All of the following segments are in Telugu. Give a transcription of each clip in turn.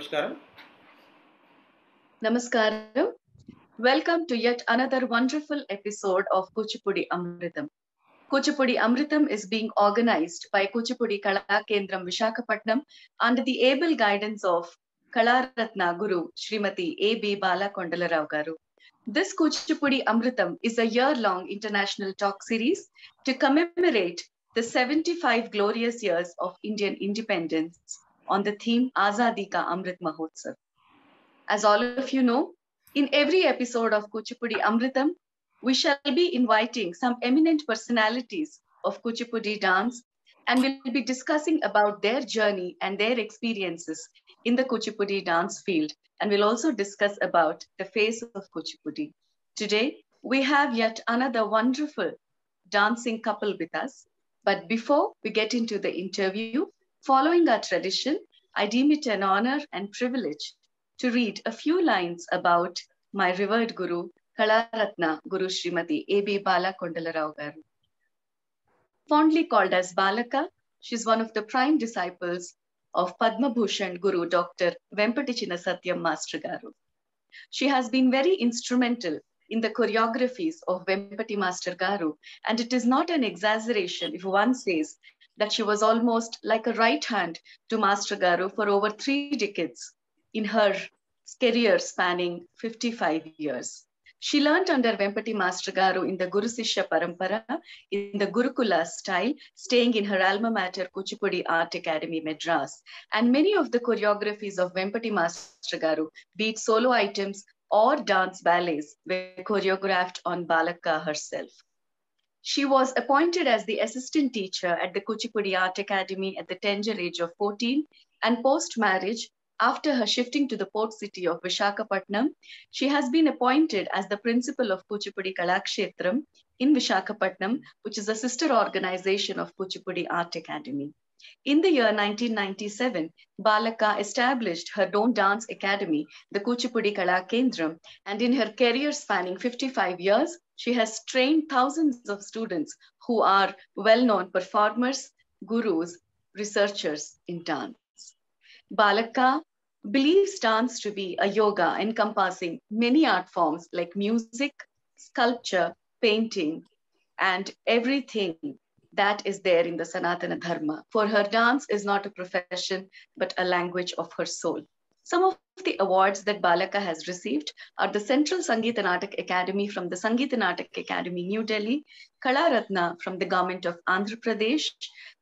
నమస్కారం Namaskaram. Welcome to yet another wonderful episode of Kuchipudi Amritam. Kuchipudi Amritam is being organized by Kuchipudi Kala Kendram Vishakhapatnam under the able guidance of Kalaratna Guru Srimati A.B. Bala Kondalarao Garu. This Kuchipudi Amritam is a year-long international talk series to commemorate the 75 glorious years of Indian independence on the theme Azadi Ka Amrit Mahotsav. As all of you know, in every episode of Kuchipudi Amritam, we shall be inviting some eminent personalities of Kuchipudi dance and we'll be discussing about their journey and their experiences in the Kuchipudi dance field. And we'll also discuss about the face of Kuchipudi. Today, we have yet another wonderful dancing couple with us. But before we get into the interview, following our tradition, I deem it an honor and privilege to read a few lines about my revered Guru, Kalaratna Guru Srimati A.B. Bala Kondalarao Garu. Fondly called as Balaka, she's one of the prime disciples of Padma Bhushan Guru Dr. Vempatichina Satyam Master Garu. She has been very instrumental in the choreographies of Vempati Master Garu, and it is not an exaggeration if one says that she was almost like a right hand to Master Garu for over three decades in her career spanning 55 years. She learned under Vempati Master Garu in the Guru Sishya Parampara in the Gurukula style, staying in her alma mater Kuchipudi Art Academy, Madras. And many of the choreographies of Vempati Master Garu, be it solo items or dance ballets, were choreographed on Balaka herself. She was appointed as the assistant teacher at the Kuchipudi Art Academy at the tender age of 14 and post marriage after her shifting to the port city of Vishakhapatnam, she has been appointed as the principal of Kuchipudi Kalakshetram in Vishakhapatnam, which is a sister organization of Kuchipudi Art Academy. In the year 1997, Balaka established her own dance academy, the Kuchipudi Kala Kendram, and in her career spanning 55 years, she has trained thousands of students who are well-known performers, gurus, researchers in dance. Balaka believes dance to be a yoga encompassing many art forms like music, sculpture, painting, and everything that is there in the Sanatana Dharma. For her, dance is not a profession, but a language of her soul. Some of the awards that Balaka has received are the Central Sangeeta Natak Academy from the Sangeeta Natak Academy, New Delhi, Kala from the Government of Andhra Pradesh,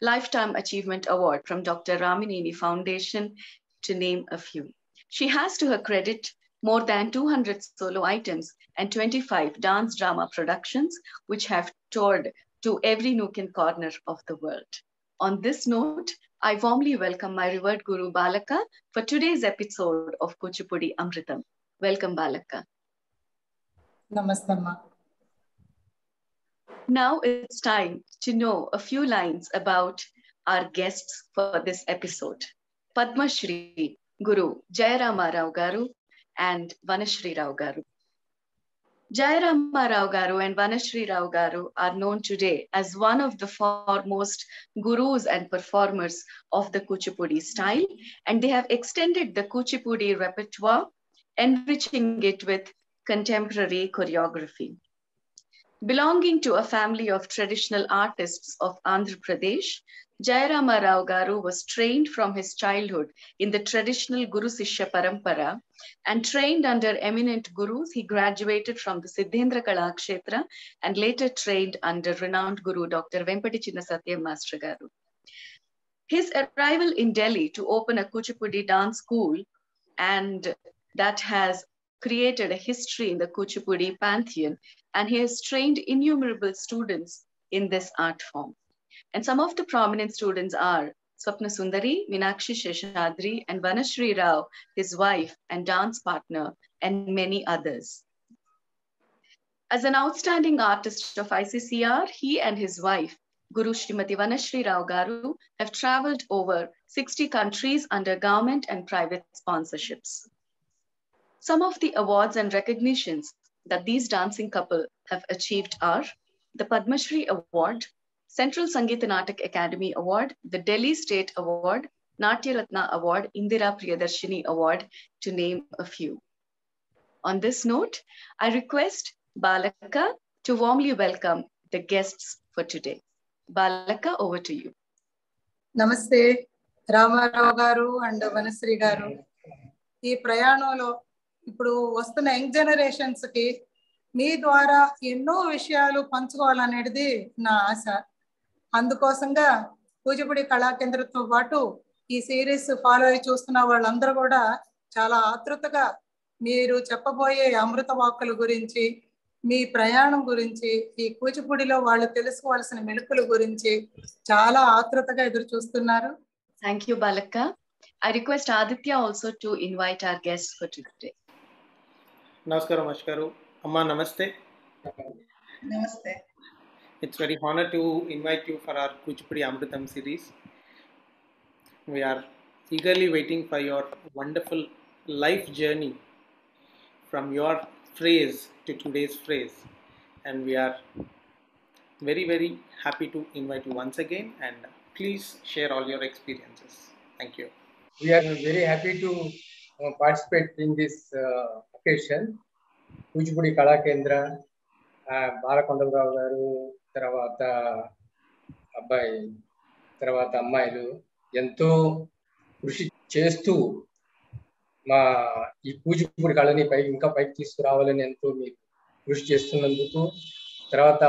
Lifetime Achievement Award from Dr. Ramineni Foundation, to name a few. She has to her credit more than 200 solo items and 25 dance drama productions, which have toured to every nook and corner of the world. On this note, I warmly welcome my revered guru Balaka for today's episode of Kuchipudi Amritam. Welcome, Balaka. Namaste, Ma. Now it's time to know a few lines about our guests for this episode. Padma Shri Guru Jayarama Rao Garu and Vanashri Rao Garu. Jayarama Rao Garu and Vanashri Rao Garu are known today as one of the foremost gurus and performers of the Kuchipudi style, and they have extended the Kuchipudi repertoire, enriching it with contemporary choreography. Belonging to a family of traditional artists of Andhra Pradesh, Jayarama Rao Garu was trained from his childhood in the traditional Guru Sishya Parampara and trained under eminent gurus. He graduated from the Siddhendra Kala Kshetra and later trained under renowned Guru Dr. Vempatichina Satyam Master Garu. His arrival in Delhi to open a Kuchipudi dance school and that has created a history in the Kuchipudi pantheon and he has trained innumerable students in this art form. And some of the prominent students are Swapna Sundari, Minakshi Sheshadri, and Vanashri Rao, his wife and dance partner, and many others. As an outstanding artist of ICCR, he and his wife, Guru Srimati Vanashri Rao Garu, have traveled over 60 countries under government and private sponsorships. Some of the awards and recognitions that these dancing couple have achieved are the Padma Shri Award, central Sangeet Natak academy award the Delhi state award Natyaratna award Indira Priyadarshini award to name a few on this note I request Balakka to warmly welcome the guests for today Balakka over to you నమస్తే రామారావు గారు అండ్ వనశ్రీ గారు ఈ ప్రయాణంలో ఇప్పుడు వస్తున్న యంగ్ జనరేషన్స్కి మీ ద్వారా ఎన్నో విషయాలు పంచుకోవాలనేది నా ఆశ. అందుకోసంగా పూజపుడి కళా కేంద్రంతో పాటు ఈ సిరీస్ ఫాలో అయి చూస్తున్న వాళ్ళందరూ కూడా చాలా ఆతృతగా మీరు చెప్పబోయే అమృత వాక్కుల గురించి మీ ప్రయాణం గురించి ఈ కూచిపూడిలో వాళ్ళు తెలుసుకోవాల్సిన మెలుకుల గురించి చాలా ఆతృతగా ఎదురు చూస్తున్నారు Thank you, Balaka. I request Aditya also to invite our guests for today. నమస్కారం అష్కారు అమ్మా నమస్తే నమస్తే It's very honor to invite you for our Kuchipudi Amritam series. We are eagerly waiting for your wonderful life journey from your phrase to today's phrase. And we are very, very happy to invite you once again and please share all your experiences. Thank you. we are very happy to uh, participate in this uh, occasion. Kuchipudi కళా కేంద్ర ఆ, బాలకొండలరావు గారు తర్వాత అబ్బాయి తర్వాత అమ్మాయిలు ఎంతో కృషి చేస్తూ మా ఈ కూచిపూడి కళని పై ఇంకా పైకి తీసుకురావాలని ఎంతో మీరు కృషి చేస్తున్నందుకు తర్వాత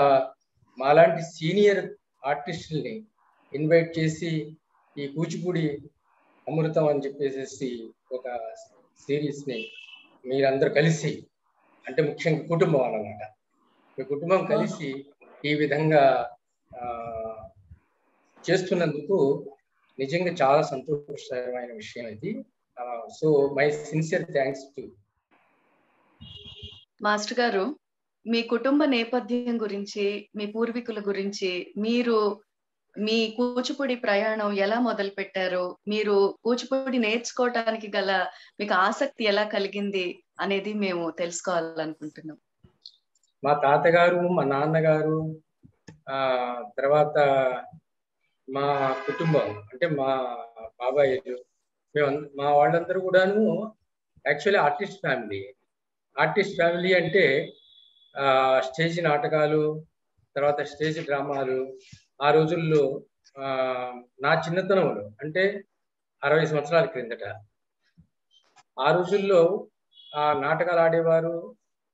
మాలాంటి సీనియర్ ఆర్టిస్టుల్ని ఇన్వైట్ చేసి ఈ కూచిపూడి అమృతం అని చెప్పేసి ఒక సిరీస్ని మీరందరూ కలిసి అంటే ముఖ్యంగా కుటుంబం అన్నమాట. మీ కుటుంబం కలిసి ఈ విధంగా చేస్తున్నందుకు నిజంగా చాలా సంతోషకరమైన విషయం ఇది. So my sincere thanks to master గారు మీ కుటుంబ నేపథ్యం గురించి మీ పూర్వీకుల గురించి మీరు మీ కూచిపూడి ప్రయాణం ఎలా మొదలు పెట్టారు మీరు కూచిపూడి నేర్చుకోవటానికి గల మీకు ఆసక్తి ఎలా కలిగింది అనేది మేము తెలుసుకోవాలనుకుంటున్నాం. మా తాతగారు మా నాన్నగారు ఆ తర్వాత మా కుటుంబం అంటే మా బాబాయ్ మేము మా వాళ్ళందరూ కూడాను actually artist family artist family అంటే ఆ స్టేజ్ నాటకాలు తర్వాత స్టేజ్ డ్రామాలు ఆ రోజుల్లో ఆ నా చిన్నతనంలో అంటే అరవై సంవత్సరాల క్రిందట ఆ రోజుల్లో ఆ నాటకాలు ఆడేవారు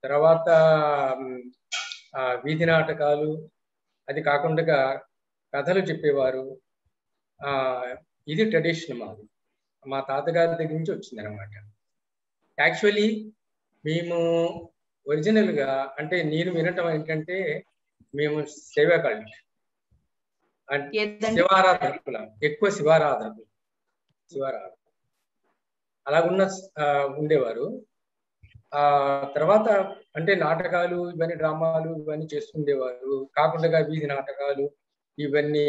తర్వాత వీధి నాటకాలు అది కాకుండా కథలు చెప్పేవారు. ఇది ట్రెడిషన్ మాది. మా తాతగారి దగ్గర నుంచి వచ్చింది అనమాట యాక్చువల్లీ మేము ఒరిజినల్గా అంటే నేను వినటం ఏంటంటే మేము సేవాకాళ్ళు శివారాధకులం ఎక్కువ శివారాధకులు శివారాధన. అలాగున్న ఉండేవారు. ఆ తర్వాత అంటే నాటకాలు ఇవన్నీ డ్రామాలు ఇవన్నీ చేస్తుండేవారు. కాకుండా వీధి నాటకాలు ఇవన్నీ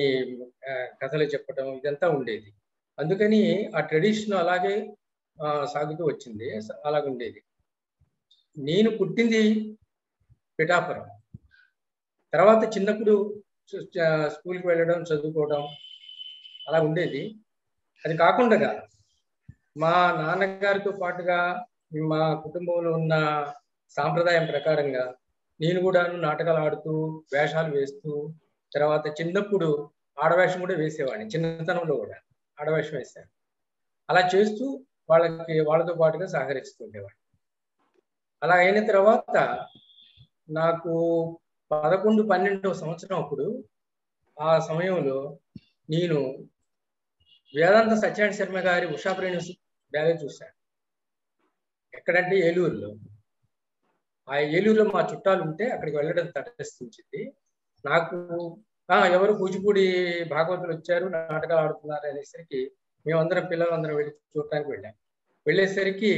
కథలు చెప్పడం ఇదంతా ఉండేది. అందుకని ఆ ట్రెడిషన్ అలాగే సాగుతూ వచ్చింది. అలాగే ఉండేది. నేను పుట్టింది పిఠాపురం. తర్వాత చిన్నప్పుడు స్కూల్కి వెళ్ళడం చదువుకోవడం అలా ఉండేది. అది కాకుండా మా నాన్నగారితో పాటుగా మా కుటుంబంలో ఉన్న సాంప్రదాయం ప్రకారంగా నేను కూడా నాటకాలు ఆడుతూ వేషాలు వేస్తూ తర్వాత చిన్నప్పుడు ఆడవేషం కూడా వేసేవాడిని. చిన్నతనంలో కూడా ఆడవేషం వేశాను అలా చేస్తూ వాళ్ళకి వాళ్ళతో పాటుగా సహకరిస్తూ ఉండేవాడిని. అలా అయిన తర్వాత నాకు పదకొండు పన్నెండవ సంవత్సరం అప్పుడు ఆ సమయంలో నేను వేదాంత సత్యనారాయణ శర్మ గారి ఉషా ప్రేణి బ్యాలే చూశాను. ఎక్కడంటే ఏలూరులో. ఆ ఏలూరులో మా చుట్టాలు ఉంటే అక్కడికి వెళ్ళడం తటస్థించింది. నాకు ఆ ఎవరు కూచిపూడి భాగవతులు వచ్చారు నాటకాలు ఆడుతున్నారు అనేసరికి మేమందరం పిల్లలందరం వెళ్ళి చూడటానికి వెళ్ళాం. వెళ్ళేసరికి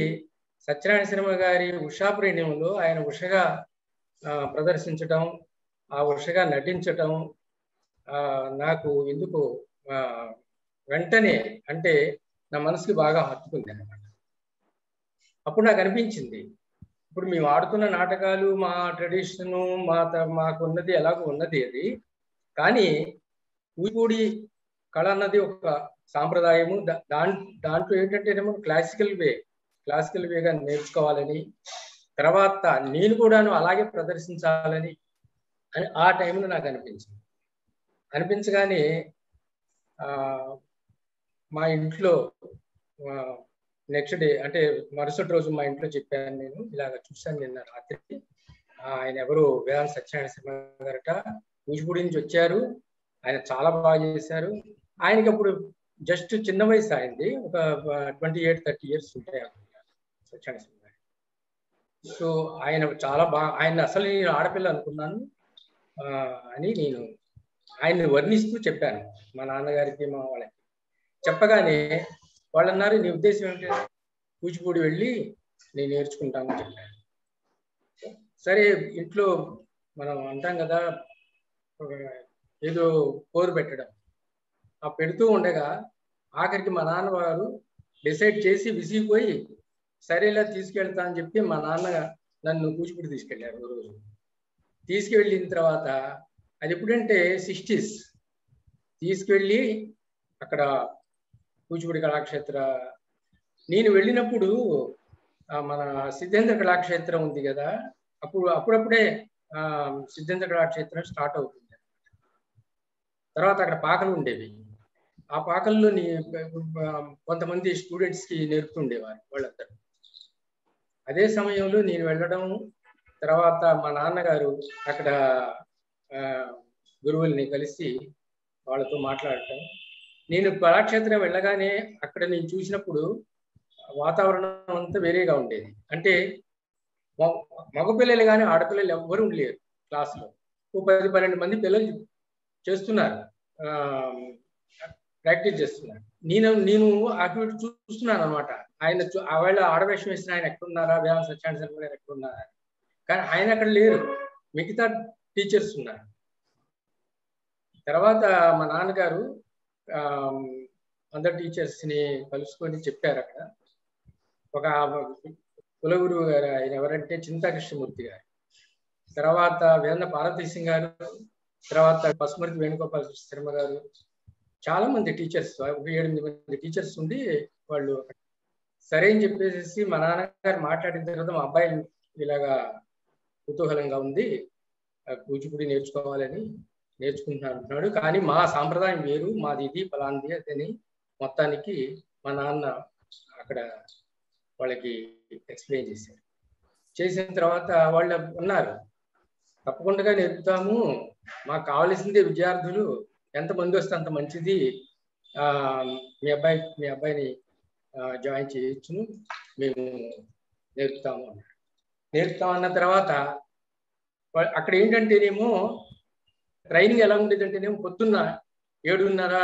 సత్యనారాయణ శర్మ గారి ఉషా ప్రేణ్యంలో ఆయన ఉషగా ఆ, ప్రదర్శించటం ఆ ఉషగా నటించటం ఆ, నాకు ఎందుకు వెంటనే అంటే నా మనసుకి బాగా హత్తుకుంది అనమాట అప్పుడు నాకు అనిపించింది. ఇప్పుడు మేము ఆడుతున్న నాటకాలు మా ట్రెడిషన్ మా త- మాకు ఉన్నది ఎలాగో ఉన్నది అది. కానీ కూచిపూడి కళ అన్నది ఒక సాంప్రదాయము. దా- దాంట్లో ఏంటంటే ఏమో క్లాసికల్ వే క్లాసికల్ వేగా నేర్చుకోవాలని తర్వాత నేను కూడాను అలాగే ప్రదర్శించాలని అని ఆ టైంలో నాకు అనిపించింది. అనిపించగానే మా ఇంట్లో నెక్స్ట్ డే అంటే మరుసటి రోజు మా ఇంట్లో చెప్పాను నేను ఇలాగ చూశాను నిన్న రాత్రి. ఆయన ఎవరు వేదాంత సత్యనారాయణ శర్మ గారట. కూచిపూడి నుంచి వచ్చారు. ఆయన చాలా బాగా చేశారు. ఆయనకి అప్పుడు జస్ట్ చిన్న వయసు అయింది. ఒక ట్వంటీ ఎయిట్ థర్టీ ఇయర్స్ ఉంటాయి సత్యనారాయణ శర్మ గారు. సో ఆయన చాలా బాగా ఆయన అసలు నేను ఆడపిల్ల అనుకున్నాను. అని నేను ఆయన్ని వర్ణిస్తూ చెప్పాను మా నాన్నగారికి మా వాళ్ళకి. చెప్పగానే వాళ్ళు అన్నారు నీ ఉద్దేశం ఏమిటి? కూచిపూడి వెళ్ళి నేను నేర్చుకుంటాను చెప్పాను సరే ఇంట్లో మనం అంటాం కదా ఒక ఏదో కోరు పెట్టడం. ఆ పెడుతూ ఉండగా ఆఖరికి మా నాన్నవారు డిసైడ్ చేసి విసిగిపోయి సరేలా తీసుకెళ్తా అని చెప్పి మా నాన్న నన్ను కూచిపూడి తీసుకెళ్ళారు ఒక రోజు. తీసుకువెళ్ళిన తర్వాత అది ఎప్పుడంటే సిక్స్టీస్. తీసుకువెళ్ళి అక్కడ కూచిపూడి కళాక్షేత్ర. నేను వెళ్ళినప్పుడు మన సిద్ధేంద్ర కళాక్షేత్రం ఉంది కదా అప్పుడు అప్పుడప్పుడే ఆ, సిద్ధేంద్ర కళాక్షేత్రం స్టార్ట్ అవుతుంది. తర్వాత అక్కడ పాకలు ఉండేవి. ఆ పాకల్లో కొంతమంది స్టూడెంట్స్కి నేర్పుతుండేవారు వాళ్ళందరూ. అదే సమయంలో నేను వెళ్ళడం తర్వాత మా నాన్నగారు అక్కడ ఆ, గురువుల్ని కలిసి వాళ్ళతో మాట్లాడటం నేను కళాక్షేత్రం వెళ్ళగానే అక్కడ నేను చూసినప్పుడు వాతావరణం అంతా వేరేగా ఉండేది. అంటే మగపిల్లలు కానీ ఆడపిల్లలు ఎవ్వరూ లేరు క్లాసులో ఓ పది పన్నెండు మంది పిల్లలు చేస్తున్నారు. ప్రాక్టీస్ చేస్తున్నారు. నేను నేను అటు చూస్తున్నాను అనమాట ఆయన చూ- ఆ వేళ ఆడవేషం వేసిన ఆయన ఎక్కడున్నారా? వేమ సత్యాన్ని శర్మ గారు ఎక్కడున్నారా? కానీ ఆయన అక్కడ లేరు. మిగతా టీచర్స్ ఉన్నారు. తర్వాత మా నాన్నగారు అందరు టీచర్స్ని కలుసుకొని చెప్పారు అక్కడ. ఒక కులగురువు గారు ఆయన ఎవరంటే చింతాకృష్ణమూర్తి గారు. తర్వాత వేద పార్వతీ సింగ్ గారు తర్వాత పసుమూర్తి వేణుగోపాల శర్మ గారు. చాలా మంది టీచర్స్ ఒక ఏడెనిమిది మంది టీచర్స్ ఉండి వాళ్ళు సరే అని చెప్పేసి మా నాన్నగారు మాట్లాడిన తర్వాత మా అబ్బాయి ఇలాగా కుతూహలంగా ఉంది. కూచిపూడి నేర్చుకోవాలని నేర్చుకుంటున్నాను అంటున్నాడు కానీ మా సాంప్రదాయం వేరు మాది ఇది ఫలాంది అని మొత్తానికి మా నాన్న అక్కడ వాళ్ళకి ఎక్స్ప్లెయిన్ చేశారు. చేసిన తర్వాత వాళ్ళు ఉన్నారు తప్పకుండా నేర్పుతాము. మాకు కావలసిందే విద్యార్థులు. ఎంతమంది వస్తే అంత మంచిది. మీ అబ్బాయి మీ అబ్బాయిని జాయిన్ చేయొచ్చును. మేము నేర్పుతాము అన్నారు నేర్పుతాం అన్న తర్వాత అక్కడ ఏంటంటేనేమో ట్రైనింగ్ ఎలా ఉండేదంటేనేమో పొద్దున్న ఏడున్నర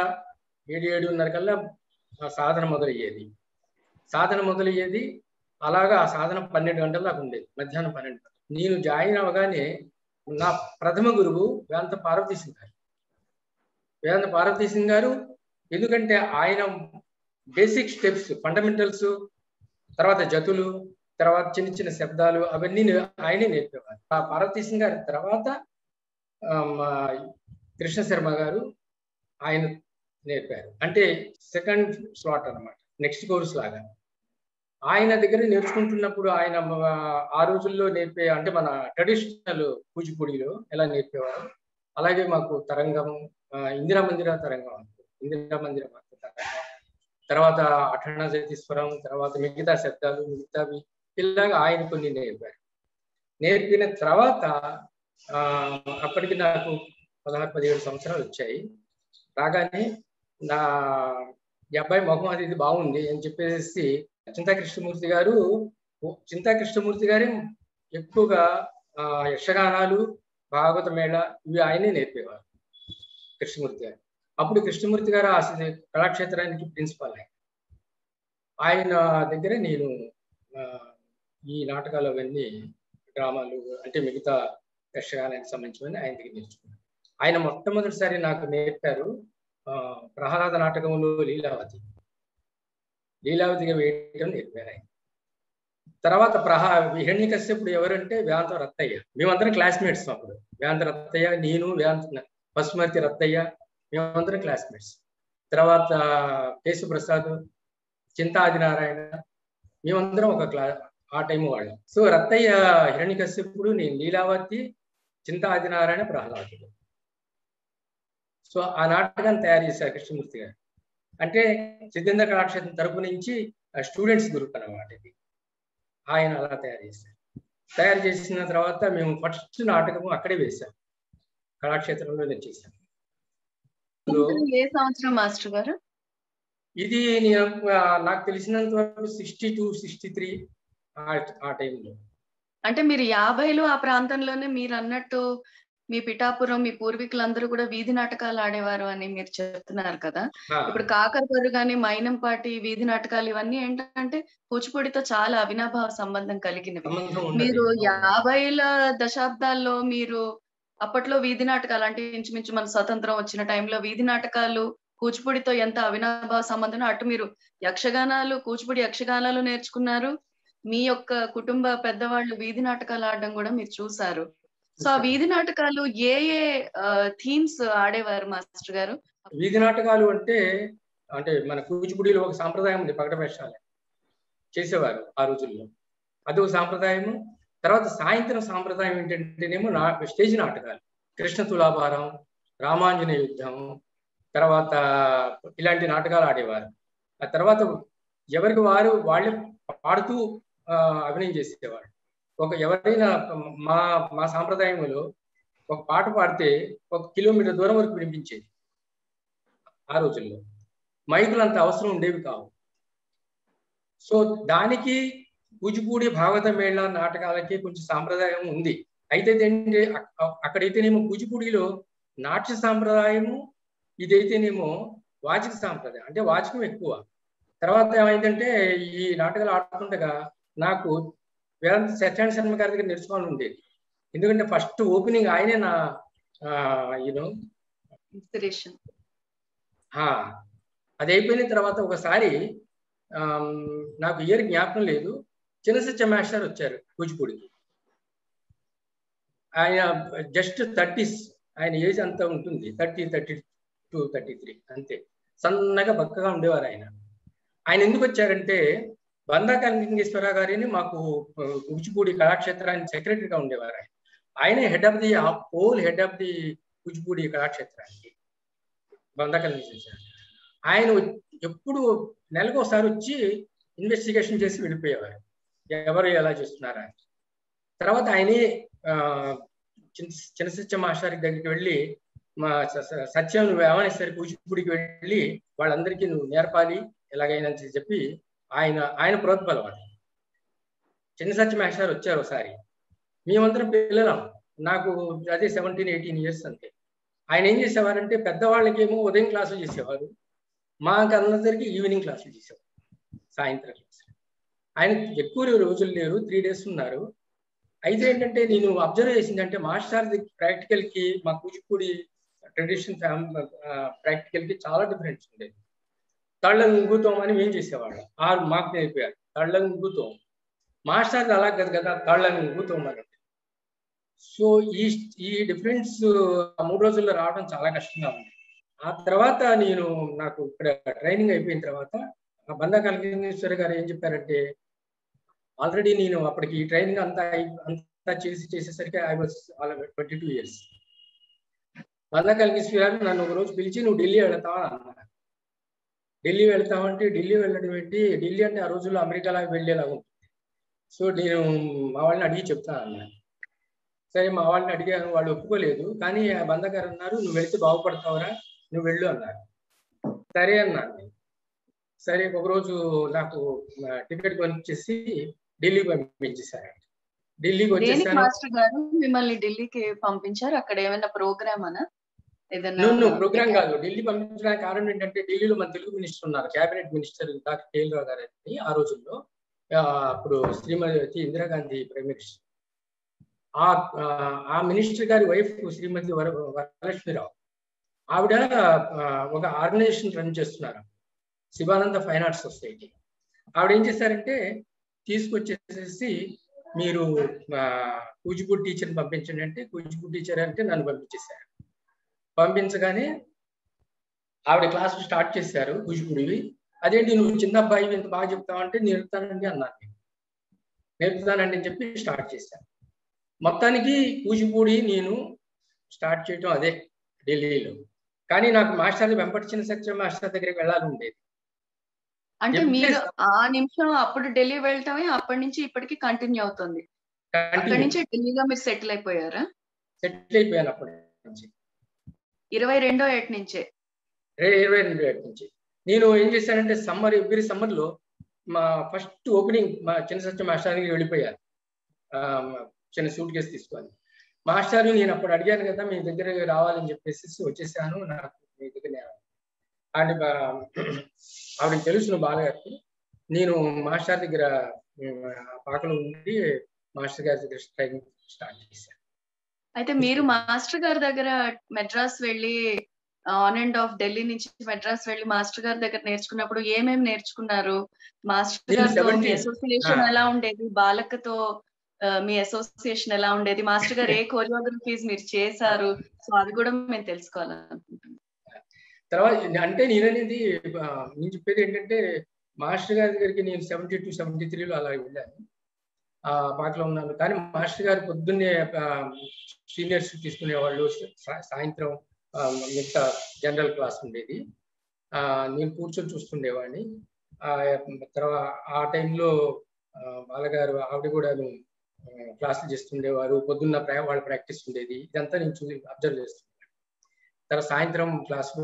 ఏడు ఏడున్నర కల్లా ఆ సాధన మొదలయ్యేది. సాధన మొదలయ్యేది అలాగా ఆ సాధన పన్నెండు గంటల దాకా ఉండేది మధ్యాహ్నం పన్నెండు గంటలు. నేను జాయిన్ అవగానే నా ప్రథమ గురువు వేదాంత పార్వతీ సింగ్ గారు. వేదాంత పార్వతీ సింగ్ గారు ఎందుకంటే ఆయన బేసిక్ స్టెప్స్ ఫండమెంటల్స్ తర్వాత జతులు తర్వాత చిన్న చిన్న శబ్దాలు అవన్నీ ఆయనే నేర్పేవారు. ఆ పార్వతీ సింగ్ గారి తర్వాత కృష్ణ శర్మ గారు ఆయన నేర్పారు. అంటే సెకండ్ స్లాట్ అన్నమాట నెక్స్ట్ కోర్స్ లాగా. ఆయన దగ్గర నేర్చుకుంటున్నప్పుడు ఆయన ఆ రోజుల్లో నేర్పే అంటే మన ట్రెడిషనల్ కూచిపూడిలో ఎలా నేర్పేవారు? అలాగే మాకు తరంగం ఇందిరా మందిర తరంగం ఇందిరా మందిర తరంగం. తర్వాత అఠణ జగతీశ్వరం తర్వాత మిగతా శబ్దాలు మిగతావి ఇలాగా ఆయన కొన్ని నేర్పారు. నేర్పిన తర్వాత అప్పటికి నాకు పదహారు పదిహేడు సంవత్సరాలు వచ్చాయి. రాగానే నా ఈ అబ్బాయి మొహం అది ఇది బాగుంది అని చెప్పేసి చింతా కృష్ణమూర్తి గారు చింతా కృష్ణమూర్తి గారే ఎక్కువగా ఆ, యక్షగానాలు భాగవత మేళ ఇవి ఆయనే నేర్పేవారు కృష్ణమూర్తి గారు. అప్పుడు కృష్ణమూర్తి గారు ఆ కళాక్షేత్రానికి ప్రిన్సిపాల్ ఆయన. ఆయన దగ్గర నేను ఈ నాటకాలు అవన్నీ డ్రామాలు అంటే మిగతా యక్షగానానికి సంబంధించిన ఆయన దగ్గర నేర్చుకున్నాను ఆయన మొట్టమొదటిసారి నాకు నేర్పారు ప్రహ్లాద నాటకంలో లీలావతి. లీలావతిగా వేయటం నేర్పారు ఆయన. తర్వాత ప్రహా హిరణ్య కశ్యపుడు ఎవరంటే వేదాంత రత్తయ్య. మేమందరం క్లాస్మేట్స్ అప్పుడు. వేదాంత రత్తయ్య నేను వేదాంత పశుమతి రత్తయ్య మేమందరం క్లాస్మేట్స్. తర్వాత కేశవప్రసాద్ చింతా ఆదినారాయణ మేమందరం ఒక క్లా ఆ టైం వాళ్ళం. సో రత్తయ్య హిరణ్యకశ్యపుడు నేను లీలావతి చింతా ఆదినారాయణ ప్రహ్లాదుడు. సో ఆ నాటకాన్ని తయారు చేశారు కృష్ణమూర్తి గారు. అంటే సిద్ధేంద్ర కళాక్షేత్రం తరపు నుంచి స్టూడెంట్స్ గ్రూప్ అన్నమాట ఇది. ఆయన అలా తయారు చేశారు. తయారు చేసిన తర్వాత మేము ఫస్ట్ నాటకము అక్కడే వేశాం. కళాక్షేత్రంలోనే చేశాం ఏ సంవత్సరం మాస్టర్ గారు? ఇది నాకు తెలిసినంత వరకు సిక్స్టీ టూ సిక్స్టీ త్రీ ఆ టైంలో. అంటే మీరు యాభైలో ఆ ప్రాంతంలోనే మీరు అన్నట్టు మీ పిఠాపురం మీ పూర్వీకులందరూ కూడా వీధి నాటకాలు ఆడేవారు అని మీరు చెప్తున్నారు కదా. ఇప్పుడు కాకరపర్రు గాని మైనంపాటి వీధి నాటకాలు ఇవన్నీ ఏంటంటే కూచిపూడితో చాలా అవినాభావ సంబంధం కలిగినవి. మీరు యాభైల దశాబ్దాల్లో మీరు అప్పట్లో వీధి నాటకాలు అంటే ఇంచుమించు మన స్వతంత్రం వచ్చిన టైంలో వీధి నాటకాలు కూచిపూడితో ఎంత అవినాభావ సంబంధం అటు మీరు యక్షగానాలు కూచిపూడి యక్షగానాలు నేర్చుకున్నారు. మీ యొక్క కుటుంబ పెద్దవాళ్ళు వీధి నాటకాలు ఆడడం కూడా మీరు చూసారు సో ఆ వీధి నాటకాలు ఏ ఏ థీమ్స్ ఆడేవారు మాస్టర్ గారు? వీధి నాటకాలు అంటే అంటే మన కూచిపూడిలో ఒక సాంప్రదాయం ఉంది పగడ వేషాలు చేసేవారు ఆ రోజుల్లో. అది ఒక సాంప్రదాయము. తర్వాత సాయంత్రం సాంప్రదాయం ఏంటంటేనేమో నా స్టేజ్ నాటకాలు. కృష్ణ తులాభారం రామాంజనేయ యుద్ధం తర్వాత ఇలాంటి నాటకాలు ఆడేవారు. ఆ తర్వాత ఎవరికి వారు వాళ్ళే పాడుతూ అభినయం చేసేవాడు. ఒక ఎవరైనా మా మా సాంప్రదాయంలో ఒక పాట పాడితే ఒక కిలోమీటర్ దూరం వరకు వినిపించేది. ఆ రోజుల్లో మైకులు అంత అవసరం ఉండేవి కావు. సో దానికి కూచిపూడి భాగవత మేళ నాటకాలకి కొంచెం సాంప్రదాయం ఉంది. అయితే ఏంటంటే అక్కడైతేనేమో కూచిపూడిలో నాట్య సాంప్రదాయము ఇదైతేనేమో వాచిక సాంప్రదాయం అంటే వాచకం ఎక్కువ. తర్వాత ఏమైందంటే ఈ నాటకాలు ఆడుతుండగా నాకు వేదాంత సత్యాన శర్మ గారి దగ్గర నేర్చుకోవాలని ఉండేది ఎందుకంటే ఫస్ట్ ఓపెనింగ్ ఆయనే నా యూనో ఇన్స్పిరేషన్ అది అయిపోయిన తర్వాత ఒకసారి నాకు ఇయర్ జ్ఞాపకం లేదు. చిన్న సత్య మాస్టర్ వచ్చారు కూచిపూడికి. ఆయన జస్ట్ థర్టీస్ ఆయన ఏజ్ అంతా ఉంటుంది. Thirty thirty two thirty three అంతే. సన్నగా బక్కగా ఉండేవారు ఆయన. ఆయన ఎందుకు వచ్చారంటే బందాకలింగేశ్వర గారిని మాకు కూచిపూడి కళాక్షేత్రానికి సెక్రటరీగా ఉండేవారు ఆయన. ఆయనే head of the whole head of the Kuchipudi కళాక్షేత్రానికి Bandakalingeswara ఆయన ఎప్పుడు నెలకు ఒకసారి వచ్చి ఇన్వెస్టిగేషన్ చేసి వెళ్ళిపోయేవారు. ఎవరు ఎలా చేస్తున్నారా అని. తర్వాత ఆయనే చిన్న సత్యం ఆచార్య దగ్గరికి వెళ్ళి మా సత్యం నువ్వు ఏమైనా సరే కూచిపూడికి వెళ్ళి వాళ్ళందరికీ నువ్వు నేర్పాలి ఎలాగైనా అని చెప్పి ఆయన ఆయన ప్రోత్బలం అది చిన్న సత్య మాస్టర్ వచ్చారు ఒకసారి. మేమందరం పిల్లలం. నాకు అదే సెవెంటీన్ ఎయిటీన్ ఇయర్స్ అంతే. ఆయన ఏం చేసేవారంటే పెద్దవాళ్ళకేమో ఉదయం క్లాసులు చేసేవారు. మాకు అందరికీ ఈవినింగ్ క్లాసులు చేసేవారు. సాయంత్రం క్లాసులు ఆయన ఎక్కువ రోజులు లేరు త్రీ డేస్ ఉన్నారు. అయితే ఏంటంటే నేను అబ్జర్వ్ చేసింది అంటే మాస్టర్ ప్రాక్టికల్కి మా కూచిపూడి ట్రెడిషన్ ప్రాక్టికల్కి చాలా డిఫరెన్స్ ఉండేది. తళ్ళ ఇంగుతాం అని మేము చేసేవాళ్ళం? ఆరు మాకు నేర్పారు తళ్ళ ఇంగుతాం మాస్టర్ అలా కదా కదా తళ్ళ ఇంగుతాం అని సో ఈ ఈ డిఫరెన్స్ మూడు రోజుల్లో రావడం చాలా కష్టంగా ఉంది. ఆ తర్వాత నేను నాకు ఇక్కడ ట్రైనింగ్ అయిపోయిన తర్వాత ఆ బందా గారు ఏం చెప్పారంటే ఆల్రెడీ నేను అప్పటికి ఈ ట్రైనింగ్ అంతా అంతా చేసి చేసేసరికి I was twenty two years Banda Kalingeswara garu నన్ను ఒక రోజు పిలిచి నువ్వు ఢిల్లీ వెళ్తావా? అన్నారు. ఢిల్లీ వెళ్తామంటే ఢిల్లీ వెళ్ళడం ఏంటి? ఢిల్లీ అంటే ఆ రోజుల్లో అమెరికాలో వెళ్ళేలాగా ఉంటుంది. సో నేను మా వాళ్ళని అడిగి చెప్తాను అన్నాను సరే మా వాళ్ళని అడిగాను వాళ్ళు ఒప్పుకోలేదు. కానీ ఆ బంధగారు అన్నారు నువ్వు వెళితే బాగుపడతావురా నువ్వు వెళ్ళు అన్నారు. సరే అన్నాను నేను. సరే ఒకరోజు నాకు టికెట్ కొనిచ్చేసి ఢిల్లీ పంపించేశారు ఢిల్లీకి వచ్చేసాను. మిమ్మల్ని ఢిల్లీకి పంపించారు? అక్కడ ఏమైనా ప్రోగ్రామ్? అనా ఏదైనా నువ్వు ప్రోగ్రామ్ కాదు. ఢిల్లీ పంపించడానికి కారణం ఏంటంటే ఢిల్లీలో మన తెలుగు మినిస్టర్ ఉన్నారు cabinet minister doctor KL Rao garu అని ఆ రోజుల్లో అప్పుడు శ్రీమతి ఇందిరాగాంధీ ప్రైమ్ మినిస్టర్ ఆ ఆ, మినిస్టర్ గారి వైఫ్ శ్రీమతి వర వరలక్ష్మిరావు. ఆవిడ ఒక ఆర్గనైజేషన్ రన్ చేస్తున్నారు. శివానంద ఫైన్ ఆర్ట్స్ సొసైటీ ఆవిడ ఏం చేశారంటే తీసుకొచ్చేసేసి మీరు కూచిపూడి టీచర్ని పంపించండి అంటే కూచిపూడి టీచర్ అంటే నన్ను పంపించేశారు. పంపించగానే ఆవిడ క్లాస్ స్టార్ట్ చేశారు కూచిపూడివి అదేంటి నువ్వు చిన్న అబ్బాయి ఇంత బాగా చెప్తావు? అంటే నేర్పుతానండి అన్నాను నేను. నేర్పుతానండి అని చెప్పి స్టార్ట్ చేశాను మొత్తానికి కూచిపూడి నేను స్టార్ట్ చేయటం అదే ఢిల్లీలో. కానీ నాకు మాస్టర్ వెంపటి చిన్న సత్యం మాస్టర్ దగ్గరికి వెళ్ళాలి ఉండేది. అంటే మీరు ఆ నిమిషం అప్పుడు ఢిల్లీ వెళ్ళటమే అప్పటి నుంచి ఇప్పటికి కంటిన్యూ అవుతుంది. అక్కడి నుంచి ఢిల్లీలో మీరు సెటిల్ అయిపోయారా? సెటిల్ అయిపోయాను అప్పటి నుంచి. ఇరవై రెండో ఏటి నుంచే. ఇరవై రెండో రెండు నుంచి. నేను ఏం చేశానంటే సమ్మర్ ఎవ్రీ సమ్మర్లో మా ఫస్ట్ ఓపెనింగ్ మా చిన్న సత్యం మాస్టర్కి వెళ్ళిపోయాను ఆ, చిన్న సూట్ కేసు తీసుకొని. మాస్టర్ నేను అప్పుడు అడిగాను కదా మీ దగ్గర రావాలని చెప్పేసి వచ్చేసాను నాకు మీ దగ్గర అంటే ఆవిడకి తెలుసు నువ్వు బాలగారికి. నేను మాస్టర్ దగ్గర పాకలో ఉండి మాస్టర్ గారి దగ్గర స్టార్ట్ చేశాను. అయితే మీరు మాస్టర్ గారి దగ్గర మెడ్రాస్ వెళ్ళి ఆన్ అండ్ ఆఫ్ ఢిల్లీ నుంచి మెడ్రాస్ వెళ్ళి మాస్టర్ గారి దగ్గర నేర్చుకున్నప్పుడు ఏమేమి నేర్చుకున్నారు? మాస్టర్ గారితో మీ 17 అసోసియేషన్. ఎలా ఉండేది? బాలకతో మీ అసోసియేషన్ ఎలా ఉండేది? మాస్టర్ గారు ఏ కోరియోగ్రఫీస్ మీరు చేశారు? సో అది కూడా మేము తెలుసుకోవాలనుకుంటున్నాం. తర్వాత అంటే నేననేది ఆ, నేను చెప్పేది ఏంటంటే మాస్టర్ గారి దగ్గరికి నేను సెవెంటీ టూ సెవెంటీ త్రీలో అలా వెళ్ళాను. ఆ ఉన్నాను కానీ మాస్టర్ గారు పొద్దున్నే సీనియర్స్ తీసుకునేవాళ్ళు వాళ్ళు సాయంత్రం మిగతా జనరల్ క్లాస్ ఉండేది. ఆ, నేను కూర్చొని చూస్తుండేవాడిని. ఆ తర్వాత ఆ టైంలో బాలగారు ఆవిడ కూడా క్లాసులు చేస్తుండేవారు. పొద్దున్న ప్రా- వాళ్ళ ప్రాక్టీస్ ఉండేది. ఇదంతా నేను చూసి అబ్జర్వ్ చేస్తున్నాను తర్వాత సాయంత్రం క్లాస్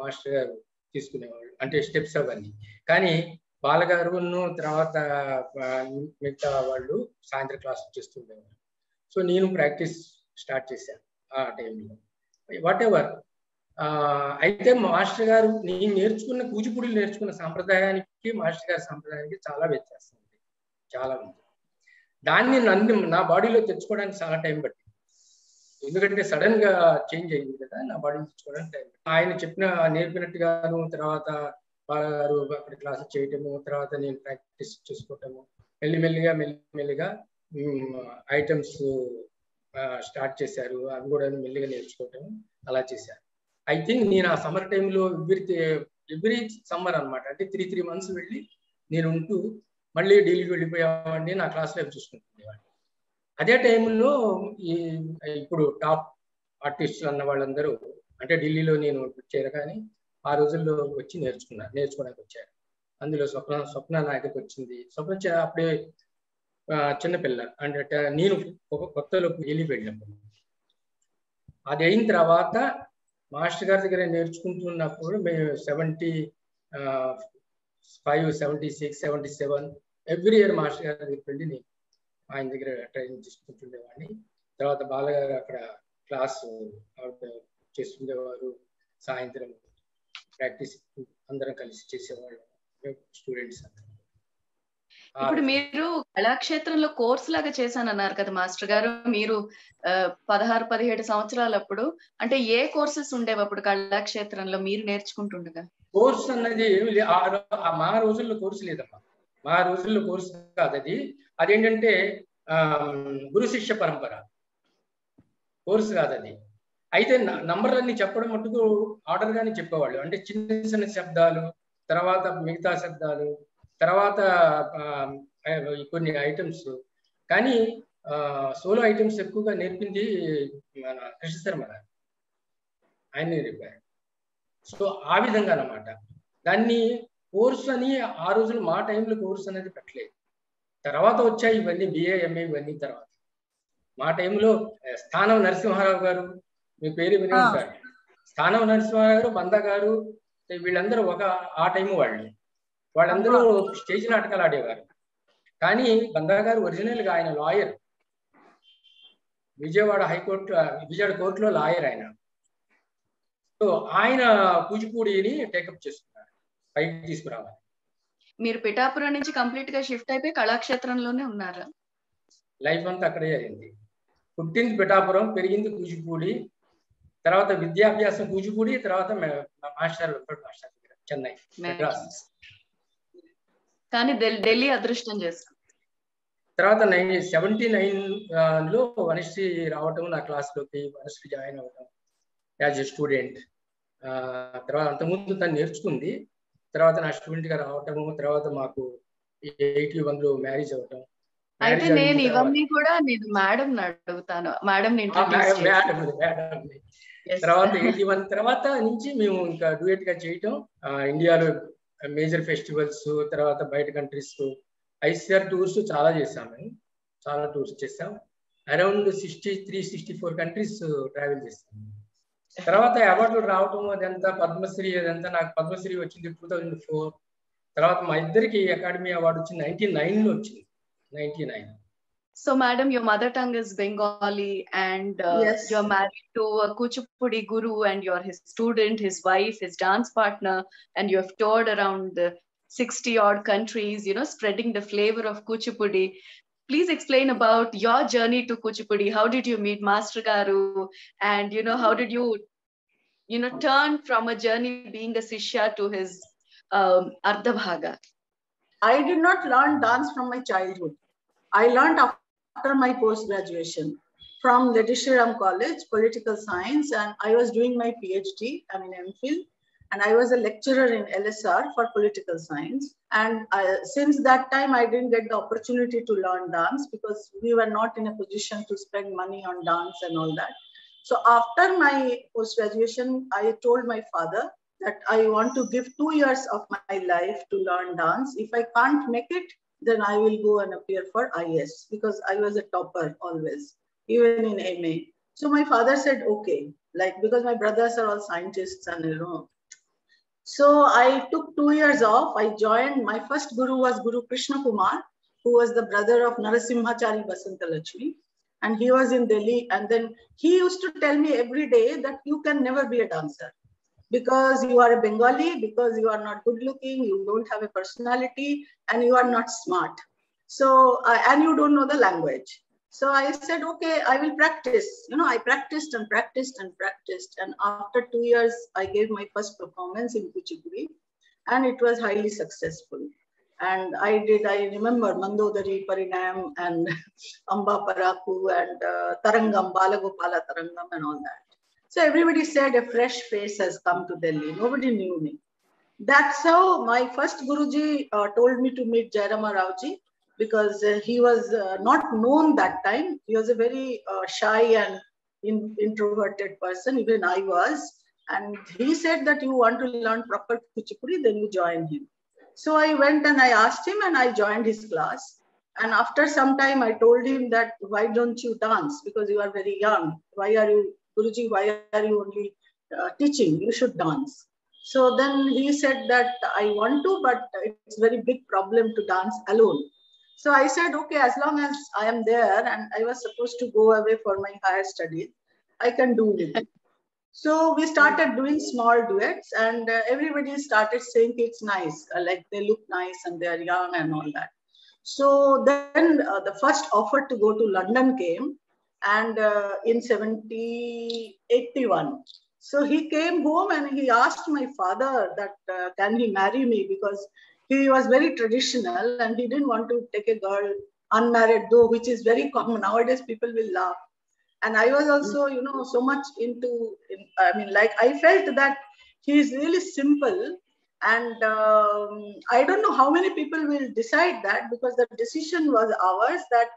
మాస్టర్ గారు తీసుకునేవాళ్ళు. అంటే స్టెప్స్ అవన్నీ. కానీ బాలగారును తర్వాత మిగతా వాళ్ళు సాయంత్రం క్లాస్ చేస్తుండేవారు సో నేను ప్రాక్టీస్ స్టార్ట్ చేశాను ఆ టైంలో. వాట్ ఎవర్ అయితే మాస్టర్ గారు నేను నేర్చుకున్న కూచిపూడిలు నేర్చుకున్న సాంప్రదాయానికి మాస్టర్ గారి సాంప్రదాయానికి చాలా వ్యత్యాసం ఉంది. చాలా ఉంది. దాన్ని నన్ను నా బాడీలో తెచ్చుకోవడానికి చాలా టైం పట్టింది. ఎందుకంటే సడన్గా చేంజ్ అయింది కదా నా బాడీని తెచ్చుకోవడానికి టైం ఆయన చెప్పిన నేర్పినట్టుగాను తర్వాత గారు అక్కడ క్లాస్ చేయటము తర్వాత నేను ప్రాక్టీస్ చేసుకోవటము. మెల్లిమెల్లిగా మెల్లిమెల్లిగా ఐటమ్స్ స్టార్ట్ చేశారు. అవి కూడా మెల్లిగా నేర్చుకోవటం అలా చేశారు. ఐ థింక్ నేను ఆ సమ్మర్ టైంలో ఎవ్రీ ఎవ్రీ సమ్మర్ అన్నమాట. అంటే త్రీ త్రీ మంత్స్ వెళ్ళి నేను ఉంటూ మళ్ళీ ఢిల్లీకి వెళ్ళిపోయామండి. నా క్లాస్ లైఫ్ చూసుకుంటుండేవాడిని అదే టైంలో ఈ ఇప్పుడు టాప్ ఆర్టిస్టులు అన్న వాళ్ళందరూ అంటే ఢిల్లీలో నేను చేరగానే ఆ రోజుల్లో వచ్చి నేర్చుకున్నారు నేర్చుకోవడానికి వచ్చారు అందులో స్వప్న స్వప్న నాయకకి వచ్చింది. స్వప్న అప్పుడే చిన్నపిల్ల అంటే నేను కొత్తలోకి కొత్తలో ఢిల్లీ వెళ్ళినప్పుడు. అది అయిన తర్వాత మాస్టర్ గారి దగ్గర నేర్చుకుంటున్నప్పుడు మేము seventy five seventy six seventy seven every year master గారి దగ్గరికి వెళ్ళి నేను ఆయన దగ్గర ట్రైనింగ్ తీసుకుంటుండేవాడిని. తర్వాత బాలగారు అక్కడ క్లాస్ చేస్తుండేవారు. సాయంత్రం ప్రాక్టీస్ అందరం కలిసి చేసేవాళ్ళం స్టూడెంట్స్ ఇప్పుడు మీరు కళాక్షేత్రంలో కోర్స్ లాగా చేశానన్నారు కదా మాస్టర్ గారు మీరు పదహారు పదిహేడు సంవత్సరాలప్పుడు అంటే ఏ కోర్సెస్ ఉండేవి అప్పుడు కళాక్షేత్రంలో మీరు నేర్చుకుంటుండగా? కోర్స్ అన్నది ఏమి మా రోజుల్లో కోర్సు లేదమ్మా. మా రోజుల్లో కోర్సు కాదు అది. అదేంటంటే గురు శిష్య పరంపర. కోర్సు కాదు అది. అయితే న- నంబర్లన్నీ చెప్పడం మటుకు ఆర్డర్ గానే చెప్పేవాళ్ళు. అంటే చిన్న చిన్న శబ్దాలు తర్వాత మిగతా శబ్దాలు తర్వాత కొన్ని ఐటమ్స్ కానీ సోలో ఐటమ్స్ ఎక్కువగా నేర్పింది మన కృష్ణ శర్మ గారు. ఆయన నేర్పారు సో ఆ విధంగా అన్నమాట. దాన్ని కోర్స్ అని ఆ రోజులు మా టైంలో కోర్స్ అనేది పెట్టలేదు. తర్వాత వచ్చాయి ఇవన్నీ బిఏ ఎంఏ ఇవన్నీ తర్వాత. మా టైంలో స్థానం నరసింహారావు గారు మీ పేరు విని ఆ. ఉంటారు స్థానం నరసింహారావు గారు బంద గారు వీళ్ళందరూ ఒక ఆ టైం వాళ్ళు. వాళ్ళందరూ స్టేజ్ నాటకాలు ఆడేవారు. కానీ బందా గారు ఒరిజినల్గా ఆయన లాయర్. విజయవాడ హైకోర్టు విజయవాడ కోర్టులో లాయర్ ఆయన. సో ఆయన కూచిపూడిని టేకప్ చేస్తున్నారు. పైకి తీసుకురావాలి. మీరు పిఠాపురం నుంచి కంప్లీట్గా షిఫ్ట్ అయిపోయి కళాక్షేత్రంలోనే ఉన్నారా? లైఫ్ అంతా అక్కడే అయింది పుట్టింది పిఠాపురం పెరిగింది కూచిపూడి. తర్వాత విద్యాభ్యాసం కూచిపూడి తర్వాత మాస్టర్ వెంకట మాస్టర్ దగ్గర? చెన్నై. మెడ్రాస్ కానీ ఢిల్- ఢిల్లీ అదృష్టం చేసుకున్నారు తర్వాత నైన్ సెవెంటీ నైన్లో వనశ్రీ రావటం నా క్లాస్లోకి వనశ్రీ జాయిన్ అవ్వటం యాజ్ ఎ స్టూడెంట్. తర్వాత అంతకుముందు తను నేర్చుకుంది. తర్వాత నా స్టూడెంట్గా రావటము తర్వాత మాకు ఎయిటీ వన్లో మ్యారేజ్ అవ్వటం అయితే నేను ఇవన్నీ కూడా నేను మేడం అడుగుతాను. మేడం తర్వాత ఎయిటీ వన్ తర్వాత నుంచి మేము ఇంకా డ్యూయట్గా చేయటం ఇండియాలో మేజర్ ఫెస్టివల్స్ తర్వాత బయట కంట్రీస్ ఐసీఆర్ టూర్స్ చాలా చేసాం మేము చాలా టూర్స్ చేసాం around sixty three sixty four countries travel చేసాం తర్వాత అవార్డులు రావటం అదంతా పద్మశ్రీ అదంతా నాకు పద్మశ్రీ వచ్చింది టూ థౌజండ్ ఫోర్. తర్వాత మా ఇద్దరికి అకాడమీ అవార్డు వచ్చింది నైన్టీ నైన్లో వచ్చింది. 99. So, madam, your mother tongue is Bengali, and uh, yes. you're married to a Kuchipudi guru, and you're his student, his wife, his dance partner, and you have toured around the 60 odd countries, you know, spreading the flavor of Kuchipudi. Please explain about your journey to Kuchipudi. How did you meet Master Garu? And, you know, how did you, you know, turn from a journey being a Sishya to his um, Ardhabhaga? I did not learn dance from my childhood. I learned after my post graduation from Lady College, political science, and I was doing my PhD, I mean MPhil, and I was a lecturer in LSR for political science. And I, since that time, I didn't get the opportunity to learn dance because we were not in a position to spend money on dance and all that. So after my post graduation, I told my father that I want to give two years of my life to learn dance. If I can't make it, then I will go and appear for IS because I was a topper always, even in MA. So my father said, okay, like because my brothers are all scientists and you know. So I took two years off. I joined, my first guru was Guru Krishna Kumar, who was the brother of Narasimhachari Basantalakshmi. And he was in Delhi. And then he used to tell me every day that you can never be a dancer because you are a Bengali, because you are not good looking, you don't have a personality, and you are not smart. So, uh, and you don't know the language. So I said, okay, I will practice. You know, I practiced and practiced and practiced. And after two years, I gave my first performance in Kuchipudi, and it was highly successful. And I did, I remember Mandodari Parinam and Amba Paraku and uh, Tarangam, Balagopala Tarangam, and all that. So everybody said a fresh face has come to Delhi. Nobody knew me. That's how my first Guruji uh, told me to meet Jairama Raoji because uh, he was uh, not known that time. He was a very uh, shy and in, introverted person, even I was. And he said that you want to learn proper Kuchipudi, then you join him. So I went and I asked him and I joined his class. And after some time, I told him that why don't you dance? Because you are very young. Why are you, Guruji, why are you only uh, teaching? You should dance. So then he said that I want to, but it's a very big problem to dance alone. So I said, okay, as long as I am there and I was supposed to go away for my higher studies, I can do it. So we started doing small duets and uh, everybody started saying it's nice, uh, like they look nice and they're young and all that. So then uh, the first offer to go to London came and uh, in 1781. So he came home and he asked my father that uh, can he marry me because he was very traditional and he didn't want to take a girl unmarried though, which is very common nowadays. People will laugh and i was also you know so much into in, i mean like i felt that he is really simple and um, i don't know how many people will decide that because the decision was ours that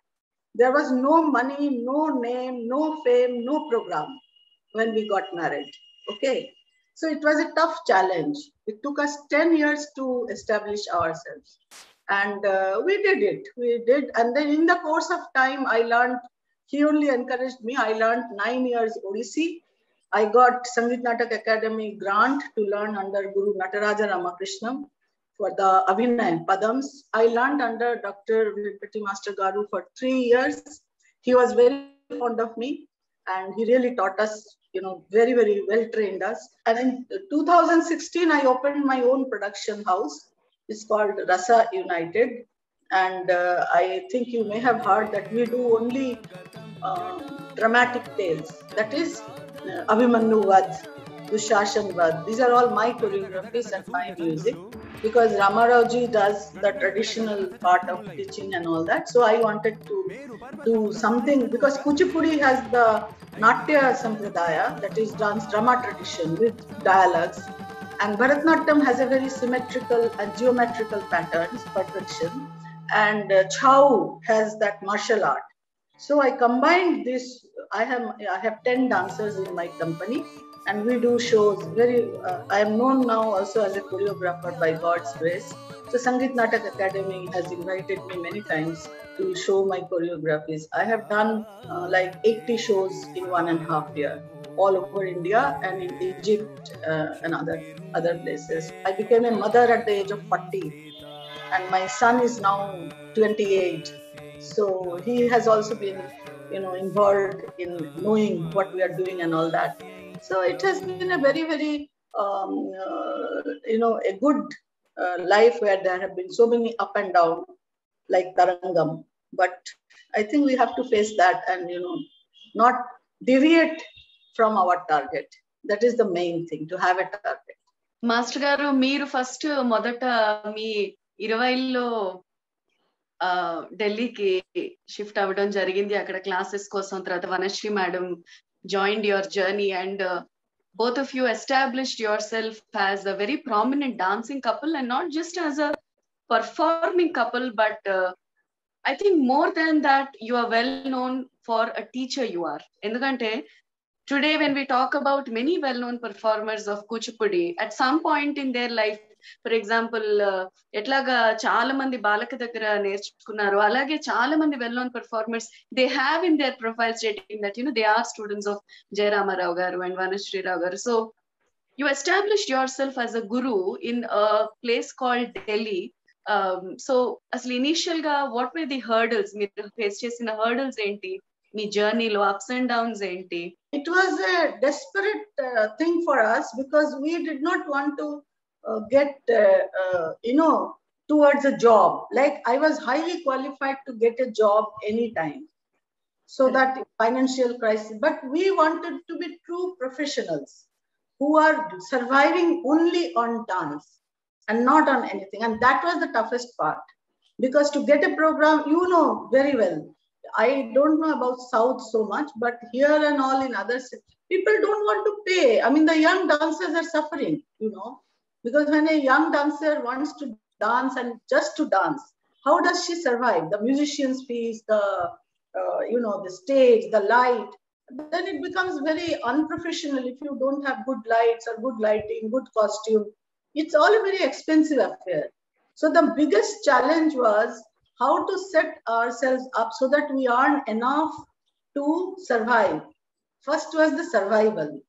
there was no money no name no fame no program when we got married. Okay? So it was a tough challenge. It took us 10 years to establish ourselves. And uh, we did it. We did. And then in the course of time i learned he only encouraged me. I learned nine years Odissi. I got Sangeet Natak Academy grant to learn under Guru Nataraja Ramakrishnan for the Abhinay Padams. I learned under Dr. Virpati Master Garu for three years. He was very fond of me and he really taught us, you know, very, very well trained us. And in 2016, I opened my own production house. It's called Rasa United and uh, I think you may have heard that we do only uh, dramatic tales. That is uh, Abhimanyu Vad, Dushashan Vad. These are all my choreographies and my music because Ramarauji does the traditional part of teaching and all that. So I wanted to do something because Kuchipudi has the Natya Sampradaya, that is dance drama tradition with dialogues. And Bharatnatyam has a very symmetrical and geometrical patterns, perfection and uh, Chow has that martial art. So I combined this. I have I have ten dancers in my company, and we do shows. Very uh, I am known now also as a choreographer by God's grace. So Sangeet Natak Academy has invited me many times to show my choreographies. I have done uh, like 80 shows in one and a half year, all over India and in Egypt uh, and other other places. I became a mother at the age of 40 and my son is now 28 so he has also been you know involved in knowing what we are doing and all that so it has been a very very um, uh, you know a good uh, life where there have been so many up and down like tarangam but I think we have to face that and you know not deviate from our target. That is the main thing to have a target. Master గారు మీరు ఫస్ట్ మొదట మీ ఇరవైలో ఢిల్లీకి షిఫ్ట్ అవ్వడం జరిగింది అక్కడ క్లాసెస్ కోసం తర్వాత Vanashree madam joined your journey and uh, both of you established yourself as a very prominent dancing couple and not just as a performing couple but uh, i think more than that you are well known for a teacher you are. Endukante today when we talk about many well known performers of kuchipudi at some point in their life for example ఎట్లాగా చాలా మంది బాలక దగ్గర నేర్చుకున్నారు. అలాగే చాలా మంది well known performers they have in their profile stating that you know they are students of Jayaramarao గారు అండ్ వనశ్రీరావు గారు so you establish yourself as a guru in place called Delhi so అసలు ఇనీషియల్గా వాట్ వే ది హర్డల్స్ మీరు ఫేస్ చేసిన హర్డల్స్ ఏంటి? మీ జర్నీలో అప్స్ అండ్ డౌన్స్ ఏంటి? It was a desperate uh, thing for us because we did not want get, uh, uh, you know, towards a job. Like I was highly qualified to get a job anytime. So that financial crisis, but we wanted to be true professionals who are surviving only on dance and not on anything. And that was the toughest part because to get a program, you know very well. I don't know about South so much, but here and all in other cities, people don't want to pay. I mean, the young dancers are suffering, you know, because when a young dancer wants to dance and just to dance, how does she survive? The musician's fees, the uh, you know, the stage, the light, then it becomes very unprofessional if you don't have good lights or good lighting, good costume. It's all a very expensive affair. So the biggest challenge was how to set ourselves up so that we earn enough to survive. First was the survival.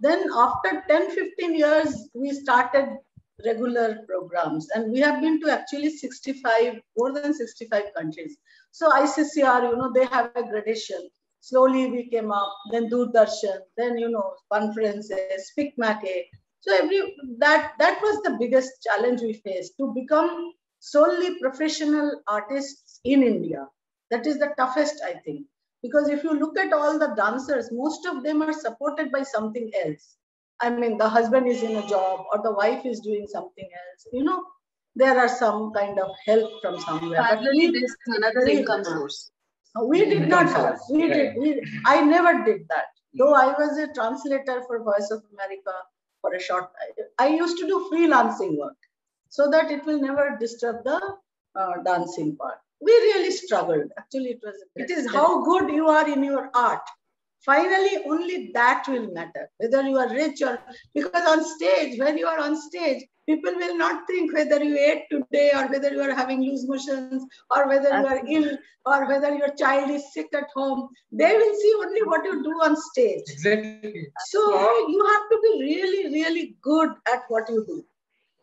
Then after 10, 15 years, we started regular programs and we have been to actually 65, more than 65 countries. So ICCR, you know, they have a gradation. Slowly we came up, then Doordarshan, then, you know, conferences, Speakmake. So every, that, that was the biggest challenge we faced to become solely professional artists in India. That is the toughest, I think. Because if you look at all the dancers, most of them are supported by something else. I mean, the husband is in a job or the wife is doing something else. You know, there are some kind of help from somewhere. But Parallelly, we, this is another income source. we did not have. We right. did. We, I never did that. Though I was a translator for Voice of America for a short time. I used to do freelancing work so that it will never disturb the uh, dancing part. We really struggled. Actually, it was. It is how good you are in your art. Finally, only that will matter. Whether you are rich or because on stage, when you are on stage, people will not think whether you ate today or whether you are having loose motions or whether you are ill or whether your child is sick at home. They will see only what you do on stage. Exactly. So you have to be really, really good at what you do.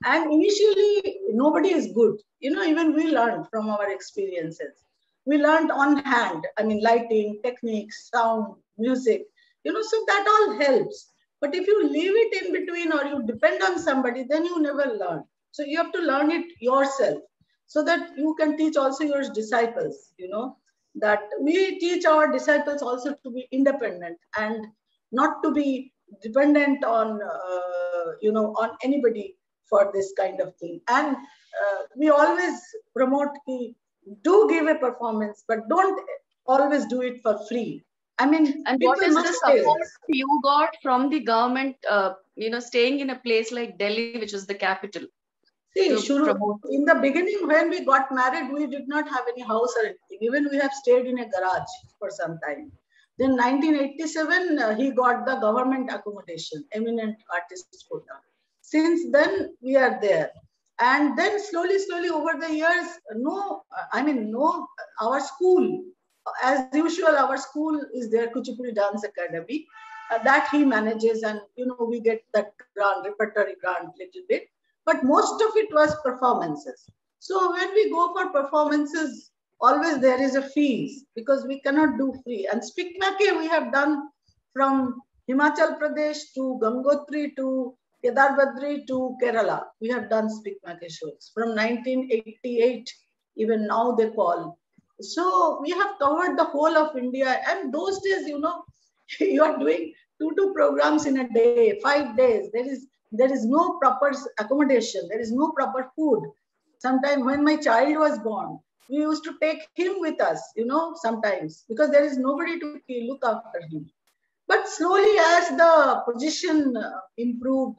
And initially, nobody is good. You know, even we learned from our experiences. We learned on hand. I mean, lighting, techniques, sound, music. You know, so that all helps. But if you leave it in between or you depend on somebody, then you never learn. So you have to learn it yourself so that you can teach also your disciples, you know, that we teach our disciples also to be independent and not to be dependent on, uh, you know, on anybody for this kind of thing. And uh, we always promote, ki, do give a performance, but don't always do it for free. I mean, And what is the support you got from the government, uh, you know, staying in a place like Delhi, which is the capital? See, Shuru, in the beginning, when we got married, we did not have any house or anything. Even we have stayed in a garage for some time. Then 1987, uh, he got the government accommodation, eminent artist quota. Since then, we are there. And then slowly, slowly over the years, no, I mean, no, our school, as usual, our school is there, Kuchipudi Dance Academy. Uh, that he manages, and you know, we get that grant, repertory grant, little bit but most of it was performances. So when we go for performances, always there is a fees because we cannot do free. And Speakmake we have done from Himachal Pradesh to Gangotri to Kedarbadri to Kerala. We have done Speak Speakmake shows from 1988, even now they call. So we have covered the whole of India. And those days, you know, you are doing two two programs in a day, five days. There is there is no proper accommodation. There is no proper food. Sometimes when my child was born, we used to take him with us, you know, sometimes because there is nobody to look after him. But slowly, as the position uh, improved,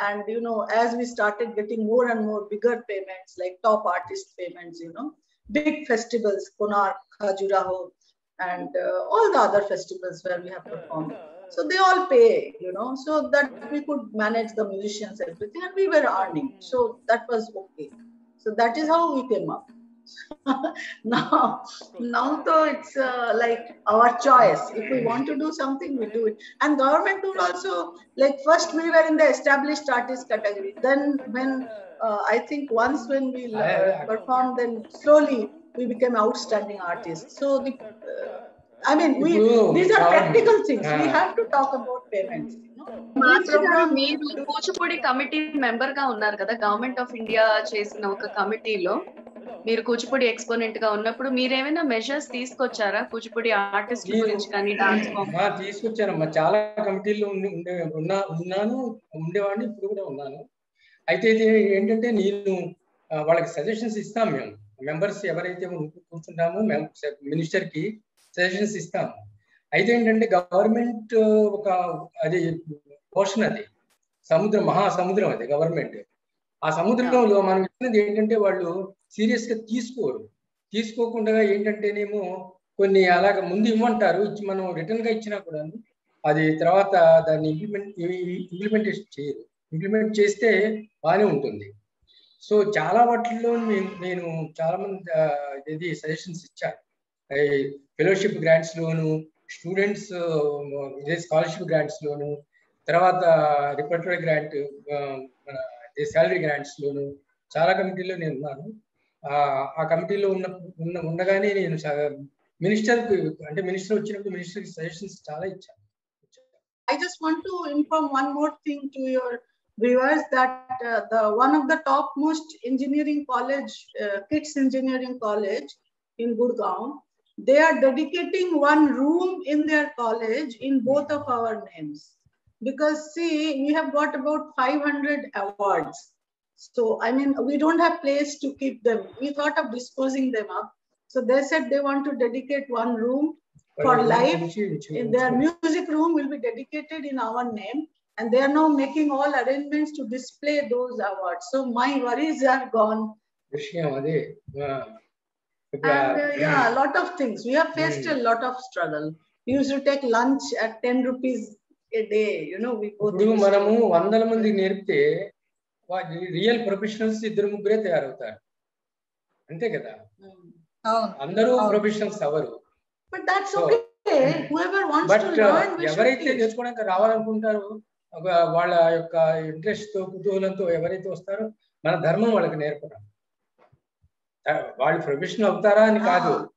and you know, as we started getting more and more bigger payments, like top artist payments, you know, big festivals, Konark, Khajuraho, and uh, all the other festivals where we have performed. So they all pay, you know, so that we could manage the musicians, everything, and we were earning. So that was okay. So that is how we came up. now, now though it's uh, like our choice. If we want to do something, we do it. And government would also like first we were in the established artist category. Then when uh, I think once when we uh, performed, then slowly we became outstanding artists. So the uh, I mean, we these are practical things. We have to talk about payments. You know? Master గారు మీరు కూచిపూడి కమిటీ మెంబర్ గా ఉన్నారు కదా గవర్నమెంట్ ఆఫ్ ఇండియా చేసిన ఒక కమిటీలో మీరు కూచిపూడి ఎక్స్పోనెంట్గా ఉన్నప్పుడు మీరేమైనా మెజర్స్ తీసుకొచ్చారా? కూచిపూడి ఆర్టిస్ట్ గురించి కానీ డాన్స్ ఫామ్ మా తీసుకొచ్చానమ్మా చాలా ఉండే ఉన్నా ఉన్నాను ఉండేవాడిని ఇప్పుడు కూడా ఉన్నాను. అయితే ఇది ఏంటంటే నేను వాళ్ళకి సజెషన్స్ ఇస్తాం మేము. మెంబర్స్ ఎవరైతే కూర్చుంటామో మినిస్టర్కి సజెషన్స్ ఇస్తాం. అయితే ఏంటంటే గవర్నమెంట్ ఒక అది పోర్షన్ అది. సముద్రం మహాసముద్రం అది గవర్నమెంట్. ఆ సముద్రంలో మనం ఇచ్చినది ఏంటంటే వాళ్ళు సీరియస్గా తీసుకోరు. తీసుకోకుండా ఏంటంటేనేమో కొన్ని అలాగ ముందు ఇవ్వమంటారు ఇచ్చి మనం రిటర్న్గా ఇచ్చినా కూడా అది తర్వాత దాన్ని ఇంప్లిమెంట్ ఇంప్లిమెంటేషన్ చేయరు. ఇంప్లిమెంట్ చేస్తే బాగానే ఉంటుంది. సో చాలా వాటిల్లో నేను చాలా మంది ఇది సజెషన్స్ ఇచ్చాను ఫెలోషిప్ గ్రాంట్స్ లోను స్టూడెంట్స్ ఇదే స్కాలర్షిప్ గ్రాంట్స్ లోను తర్వాత రిపర్టరీ గ్రాంట్ శాలరీ గ్రాంట్స్ లోను చాలా కమిటీల్లో నేను ఉన్నాను ఆ, ఆ కమిటీలో ఉన్న ఉన్న ఉండగానే నేను మినిస్టర్ అంటే మినిస్టర్ వచ్చినప్పుడు మినిస్టర్ సజెషన్స్ చాలా ఇచ్చాను I just want to inform one more thing to your viewers that uh, the one of the topmost engineering college, uh, kids engineering college in Gurgaon, they are dedicating one room in their college in both of our names. because see, we have got about 500 awards. So, I mean, we don't have place to keep them. We thought of disposing them up. So they said they want to dedicate one room for life. In their music room will be dedicated in our name. And they are now making all arrangements to display those awards. So my worries are gone. And uh, yeah, a lot of things. We have faced a lot of struggle. We used to take lunch at 10 rupees ఇప్పుడు మనము వందల మందికి నేర్పితే రియల్ ప్రొఫెషనల్స్ ఇద్దరు ముగ్గురే తయారవుతారు. అంతే కదా? Mm. అవును. అందరూ. ప్రొఫెషనల్స్ అవరు ఎవరైతే. నేర్చుకోవడానికి రావాలనుకుంటారో ఒక వాళ్ళ యొక్క ఇంట్రెస్ట్తో కుతూహలంతో ఎవరైతే వస్తారో మన ధర్మం వాళ్ళకి నేర్పడం. వాళ్ళు ప్రొఫెషనల్ అవుతారా అని కాదు.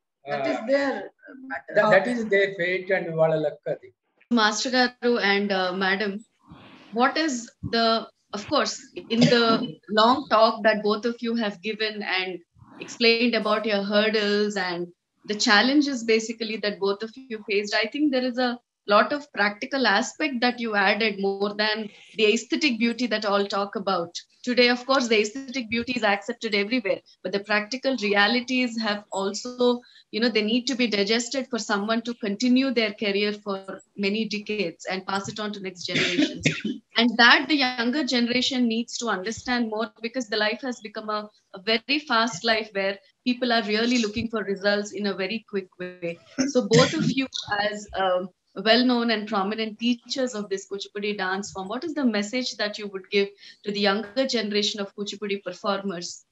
That is the fate and వాళ్ళ లక్ అది. Master Garu and uh, Madam, what is the, of course, in the long talk that both of you have given and explained about your hurdles and the challenges basically that both of you faced, I think there is a lot of practical aspect that you added more than the aesthetic beauty that all talk about. Today, of course, the aesthetic beauty is accepted everywhere, but the practical realities have also you know they need to be digested for someone to continue their career for many decades and pass it on to next generations. And that the younger generation needs to understand more because the life has become a, a very fast life where people are really looking for results in a very quick way. So both of you as um, well-known and prominent teachers of this kuchipudi dance form what is the message that you would give to the younger generation of kuchipudi performers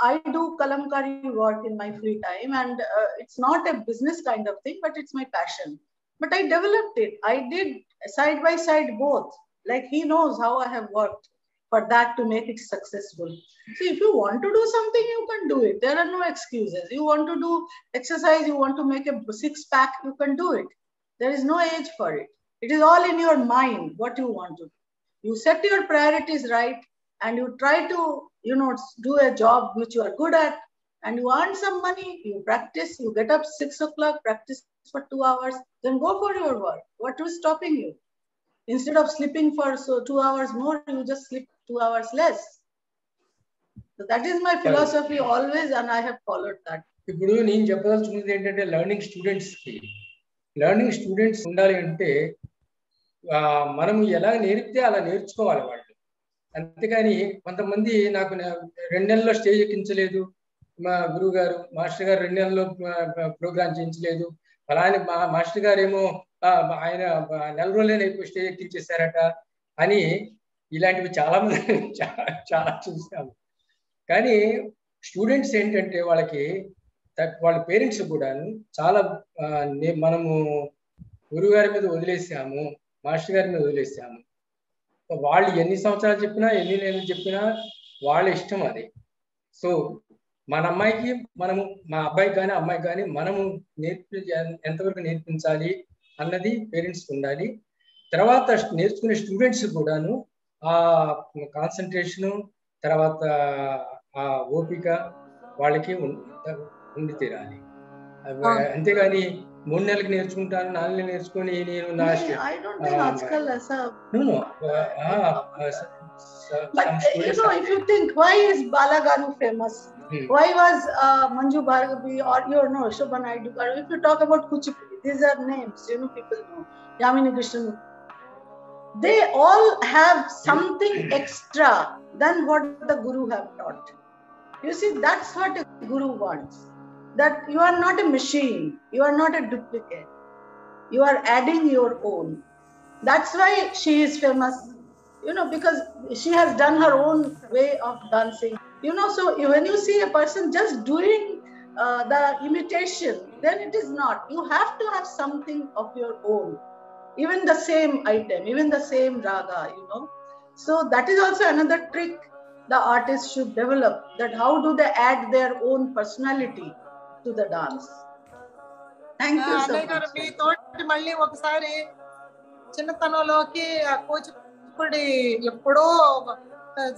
I do kalamkari work in my free time, and uh, it's not a business kind of thing, but it's my passion. But I developed it. I did side by side both. Like he knows how I have worked for that to make it successful. So if you want to do something, you can do it. There are no excuses. You want to do exercise, you want to make a six pack, you can do it. There is no age for it. It is all in your mind what you want to do. You set your priorities right and you try to you know do a job which you are good at and you earn some money, you practice, you get up six o'clock, practice for two hours, then go for your work. What is stopping you? Instead of sleeping for so two hours more, you just sleep two hours less. So that is my philosophy always, and I have followed that. ఇప్పుడు నేను చెప్పదలుచుకున్నది ఏంటంటే లెర్నింగ్ స్టూడెంట్స్ కి లెర్నింగ్ స్టూడెంట్స్ ఉండాలి అంటే మనం ఎలా నేర్పితే అలా నేర్చుకోవాలి వాళ్ళు. అంతేకాని కొంతమంది నాకు రెండు నెలల్లో స్టేజ్ ఎక్కించలేదు. మా గురువు గారు మాస్టర్ గారు రెండు నెలల్లో ప్రోగ్రామ్ చేయించలేదు. అలానే మా మాస్టర్ గారు ఏమో ఆయన నెల రోజులైన స్టేజ్ ఎక్కించేశారట అని ఇలాంటివి చాలా మంది చాలా చూసాము. కానీ స్టూడెంట్స్ ఏంటంటే వాళ్ళకి వాళ్ళ పేరెంట్స్ కూడాను చాలా నే- మనము గురువు గారి మీద వదిలేసాము మాస్టర్ గారి మీద వదిలేసాము. వాళ్ళు ఎన్ని సంవత్సరాలు చెప్పినా ఎన్ని నెలలు చెప్పినా వాళ్ళ ఇష్టం అది. సో మన అమ్మాయికి మనము మా అబ్బాయికి కానీ అమ్మాయికి కానీ మనము నేర్పి ఎంతవరకు నేర్పించాలి అన్నది పేరెంట్స్ ఉండాలి. తర్వాత నేర్చుకునే స్టూడెంట్స్ కూడాను ఆ కాన్సన్ట్రేషను తర్వాత ఆ ఓపిక వాళ్ళకి ఉండి తీరాలి. అంతేగాని మూడు నెలలకు నేర్చుకుంటాను నాలుగు నెలలు నేర్చుకొని నేను నా Ah. Uh, ah, uh, But uh, you know, if you think, why is Balaganu famous? Hmm. Why was uh, Manju Bhargavi or you know Shobha Naidu? Or if you talk about Kuchipudi, these are names you know people know. Yamini Krishnan. They all have something extra than what the Guru have taught. You see, that's what a Guru wants. That you are not a machine. You are not a duplicate. You are adding your own. That's why she is famous you know, because she has done her own way of dancing. You know, so when you see a person just doing uh, the imitation, then it is not. You have to have something of your own, even the same item, even the same raga, you know. So that is also another trick the artist should develop. That how do they add their own personality to the dance? Thank you so అన్నయ్య గారు much. మీ తోటి మళ్ళీ ఒకసారి చిన్నతనంలోకి కూచిపూడి ఎప్పుడో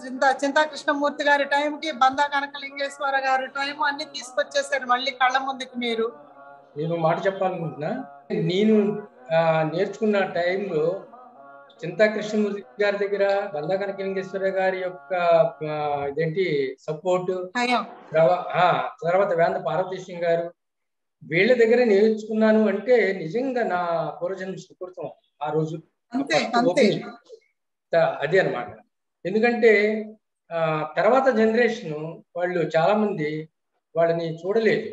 చింత చింతా కృష్ణమూర్తి గారి టైంకి బందా కనకలింగేశ్వర గారి టైం అన్ని తీసుకొచ్చేసారు మళ్ళీ కళ్ళ ముందుకి మీరు నేను మాట చెప్పాలనుకుంటున్నా నేను ఆ, నేర్చుకున్న టైంలో చింతా కృష్ణమూర్తి గారి దగ్గర బందా కనకలింగేశ్వర గారి యొక్క ఇదేంటి సపోర్ట్ తర్వాత వేంద పార్వతీశం గారు. వీళ్ళ దగ్గర నేర్చుకున్నాను అంటే నిజంగా నా పూర్వజన్మ సుకృతం ఆ రోజు. అదే అన్నమాట. ఎందుకంటే ఆ, తర్వాత జనరేషన్ వాళ్ళు చాలా మంది వాళ్ళని చూడలేదు.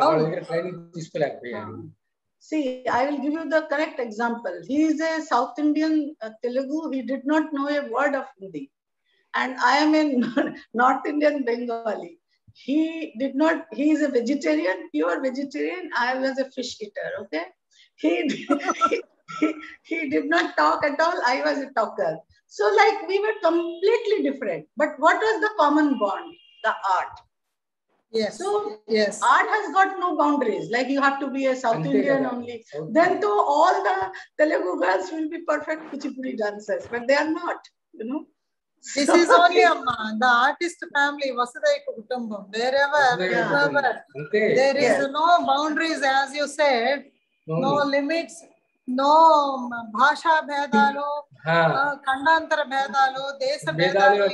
వాళ్ళ. దగ్గర ట్రైనింగ్ తీసుకోలేకపోయారు. See, I will give you the correct example. He is a South Indian uh, Telugu. He did not know a word of Hindi. And I am a North Indian Bengali. He did not, he is a vegetarian, pure vegetarian. I was a fish eater, okay? He, he, he did not talk at all. I was a talker. So, like, we were completely different. But what was the common bond? The art. Yes. So yes. art has got no boundaries. Like you have to be a South Indian only. Then to all the Telugu girls will be perfect Kuchipudi dancers, but they are not, you know. This so, is only a the artist family, Vasudhaika Kutumbam. Wherever, wherever, okay. there is yes. no boundaries, as you said, no, no limits. No భాషా భేదాలు ఖండాంతర భేదాలు దేశ భేదాలు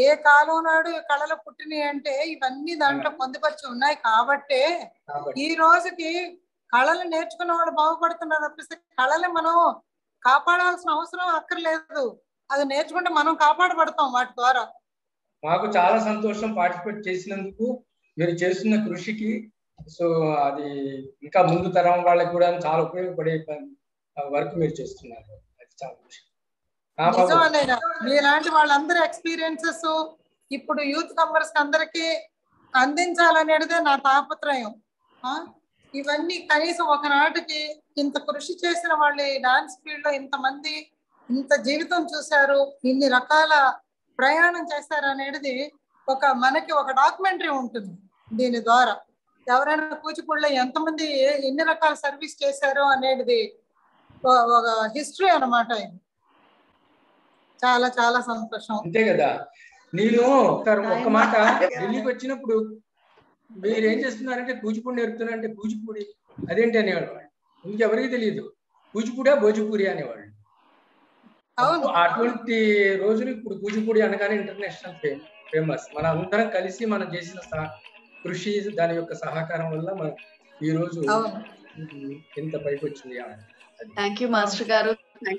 ఏ కాలం నాడు కళలు పుట్టినాయి అంటే ఇవన్నీ దాంట్లో పొందుపరిచి ఉన్నాయి కాబట్టే కాబట్టి ఈ రోజుకి కళలు నేర్చుకున్న వాళ్ళు బాగుపడుతున్నారు తప్పిస్తే కళలు మనం కాపాడాల్సిన అవసరం అక్కర్లేదు. అది నేర్చుకుంటే మనం కాపాడబడతాం వాటి ద్వారా. మాకు చాలా సంతోషం పార్టిసిపేట్ చేసినందుకు మీరు చేస్తున్న కృషికి సో అది ఇంకా ముందు తరం వాళ్ళకి కూడా చాలా ఉపయోగపడే వర్క్ మీరు చేస్తున్నారు. అది చాలా మీలాంటి వాళ్ళందరి ఎక్స్పీరియన్సెస్ ఇప్పుడు యూత్ మెంబర్స్ అందరికి అందించాలనేదే నా తాపత్రయం. ఆ? ఇవన్నీ కనీసం ఒకనాటికి ఇంత కృషి చేసిన వాళ్ళు డాన్స్ ఫీల్డ్లో ఇంతమంది ఇంత జీవితం చూశారు ఇన్ని రకాల ప్రయాణం చేశారు అనేది ఒక మనకి ఒక డాక్యుమెంటరీ ఉంటుంది దీని ద్వారా. ఎవరైనా కూచిపూడిలో ఎంతమంది ఎన్ని రకాల సర్వీస్ చేశారు అనేది ఒక- ఒక హిస్టరీ అన్నమాట ఇది చాలా చాలా సంతోషం. అంతే కదా. నేను ఒక్క మాట ఢిల్లీకి వచ్చినప్పుడు మీరు ఏం చేస్తున్నారంటే కూచిపూడి నేర్పుతున్నారంటే కూచిపూడి అదేంటి అనేవాళ్ళు? వాళ్ళు. ఇంకెవరికి తెలియదు కూచిపూడా భోజపూరి అనేవాళ్ళు. అవును. అటువంటి రోజులు ఇప్పుడు కూచిపూడి అనగానే ఇంటర్నేషనల్ ఫేమ్ ఫేమస్. మన అందరం కలిసి మనం చేసిన కృషి దాని యొక్క సహకారం వల్ల మనం ఈ రోజు అవును ఇంత పైకి వచ్చింది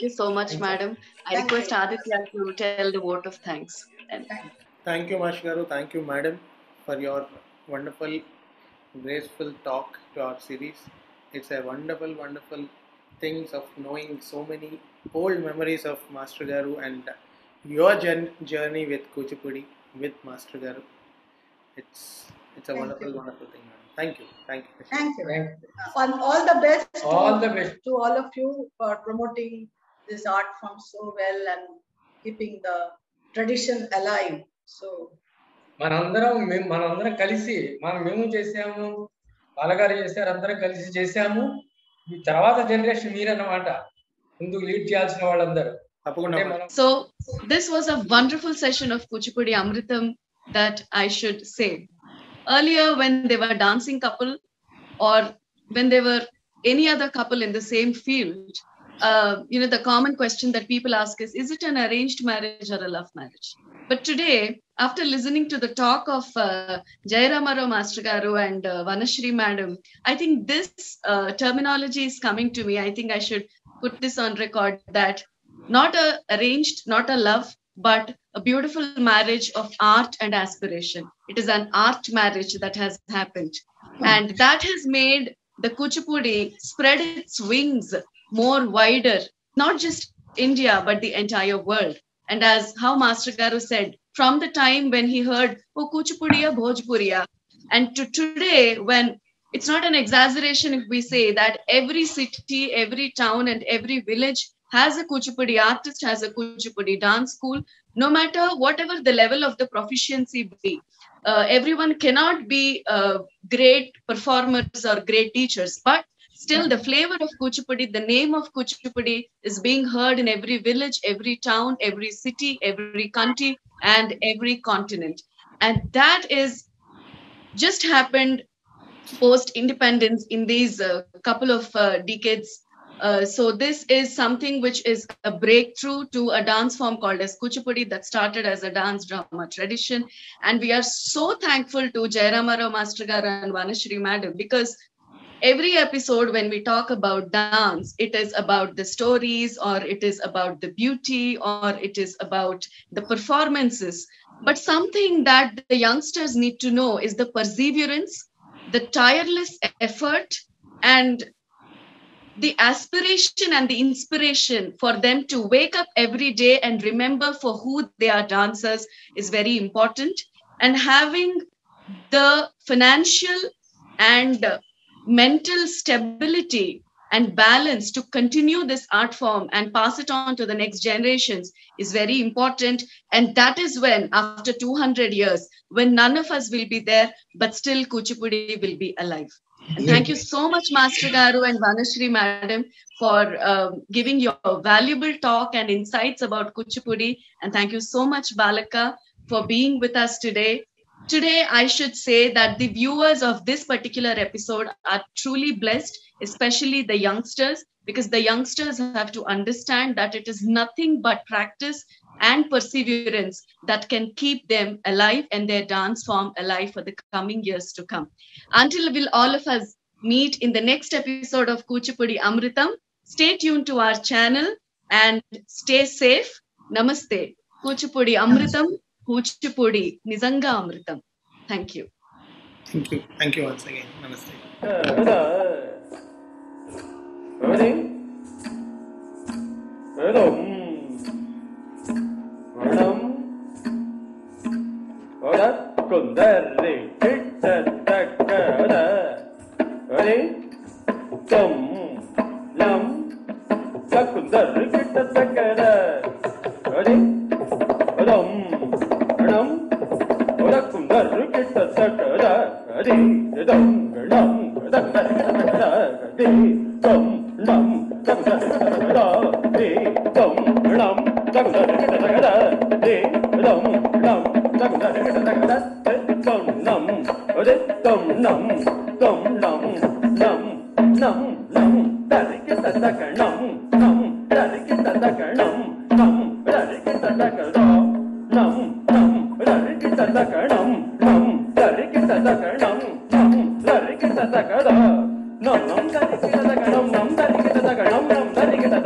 you so much, Thank you. madam. I Thank request you. Aditya to tell the vote of thanks. And Thank you, Mash Garu. Thank you, madam, for your wonderful, graceful talk to our series. It's a wonderful, wonderful things of knowing so many old memories of Master Garu and your jour- journey with Kuchipudi with Master Garu. It's it's a Thank wonderful, you. wonderful thing. Thank you, thank you. Thank you Thank And all the best to, All the best. to all of you for promoting this art form so well and keeping the tradition alive. So మనందరం మేము మనందరం కలిసి మనం మేము చేసాము బాలగారు చేశారు అందరం కలిసి చేసాము ఈ తర్వాత జనరేషన్ మీరన్నమాట ముందుకు లీడ్ చేయాల్సిన వాళ్ళందరూ so this was a wonderful session of Kuchipudi Amritam that I should say. Earlier, when they were dancing couple or when they were any other couple in the same field, uh, you know, the common question that people ask is, is it an arranged marriage or a love marriage? But today, after listening to the talk of uh, Jairamaro Master Garu and uh, Vanashri Madam, I think this uh, terminology is coming to me. I think I should put this on record that not a arranged, not a love, but a beautiful marriage of art and aspiration. It is an art marriage that has happened. And that has made the Kuchipudi spread its wings more wider, not just India, but the entire world. And as how Master Garu said, from the time when he heard, oh, Kuchipudiya, oh, Bhojpuriya, and to today, when it's not an exaggeration if we say that every city, every town, and every village has a Kuchipudi artist, has a Kuchipudi dance school, no matter whatever the level of the proficiency be. Uh, everyone cannot be uh, great performers or great teachers, but still the flavor of Kuchipudi, the name of Kuchipudi is being heard in every village, every town, every city, every country, and every continent. And that is just happened post independence in these uh, couple of uh, decades. Uh, so this is something which is a breakthrough to a dance form called as Kuchipudi that started as a dance drama tradition. And we are so thankful to Jairamaro Master Garu and Vanashri Madam because every episode when we talk about dance it is about the stories or it is about the beauty or it is about the performances but something that the youngsters need to know is the perseverance the tireless effort and the aspiration and the inspiration for them to wake up every day and remember for who they are dancers is very important. And having the financial and mental stability and balance to continue this art form and pass it on to the next generations is very important. And that is when after 200 years when none of us will be there but still kuchipudi will be alive thank you so much master garu and vanashri madam for um, giving your valuable talk and insights about kuchipudi. And thank you so much balaka for being with us today. Today, I should say that the viewers of this particular episode are truly blessed, especially the youngsters, because the youngsters have to understand that it is nothing but practice and perseverance that can keep them alive and their dance form alive for the coming years to come. Until we'll all of us meet in the next episode of Kuchipudi Amritam, stay tuned to our channel and stay safe. Namaste. Kuchipudi Amritam, Kuchipudi Nizanga Amritam. Thank you. Thank you. Thank you once again. Namaste. Namaste. குந்தரை கிட்டத்தக்கத தம் நம் சக்குந்தர் கிட்டத்தக்கத தம் நம் உலக்குந்தர் கிட்டத்தக்கத தம் நம் கிட்டத்தக்கத tadi kita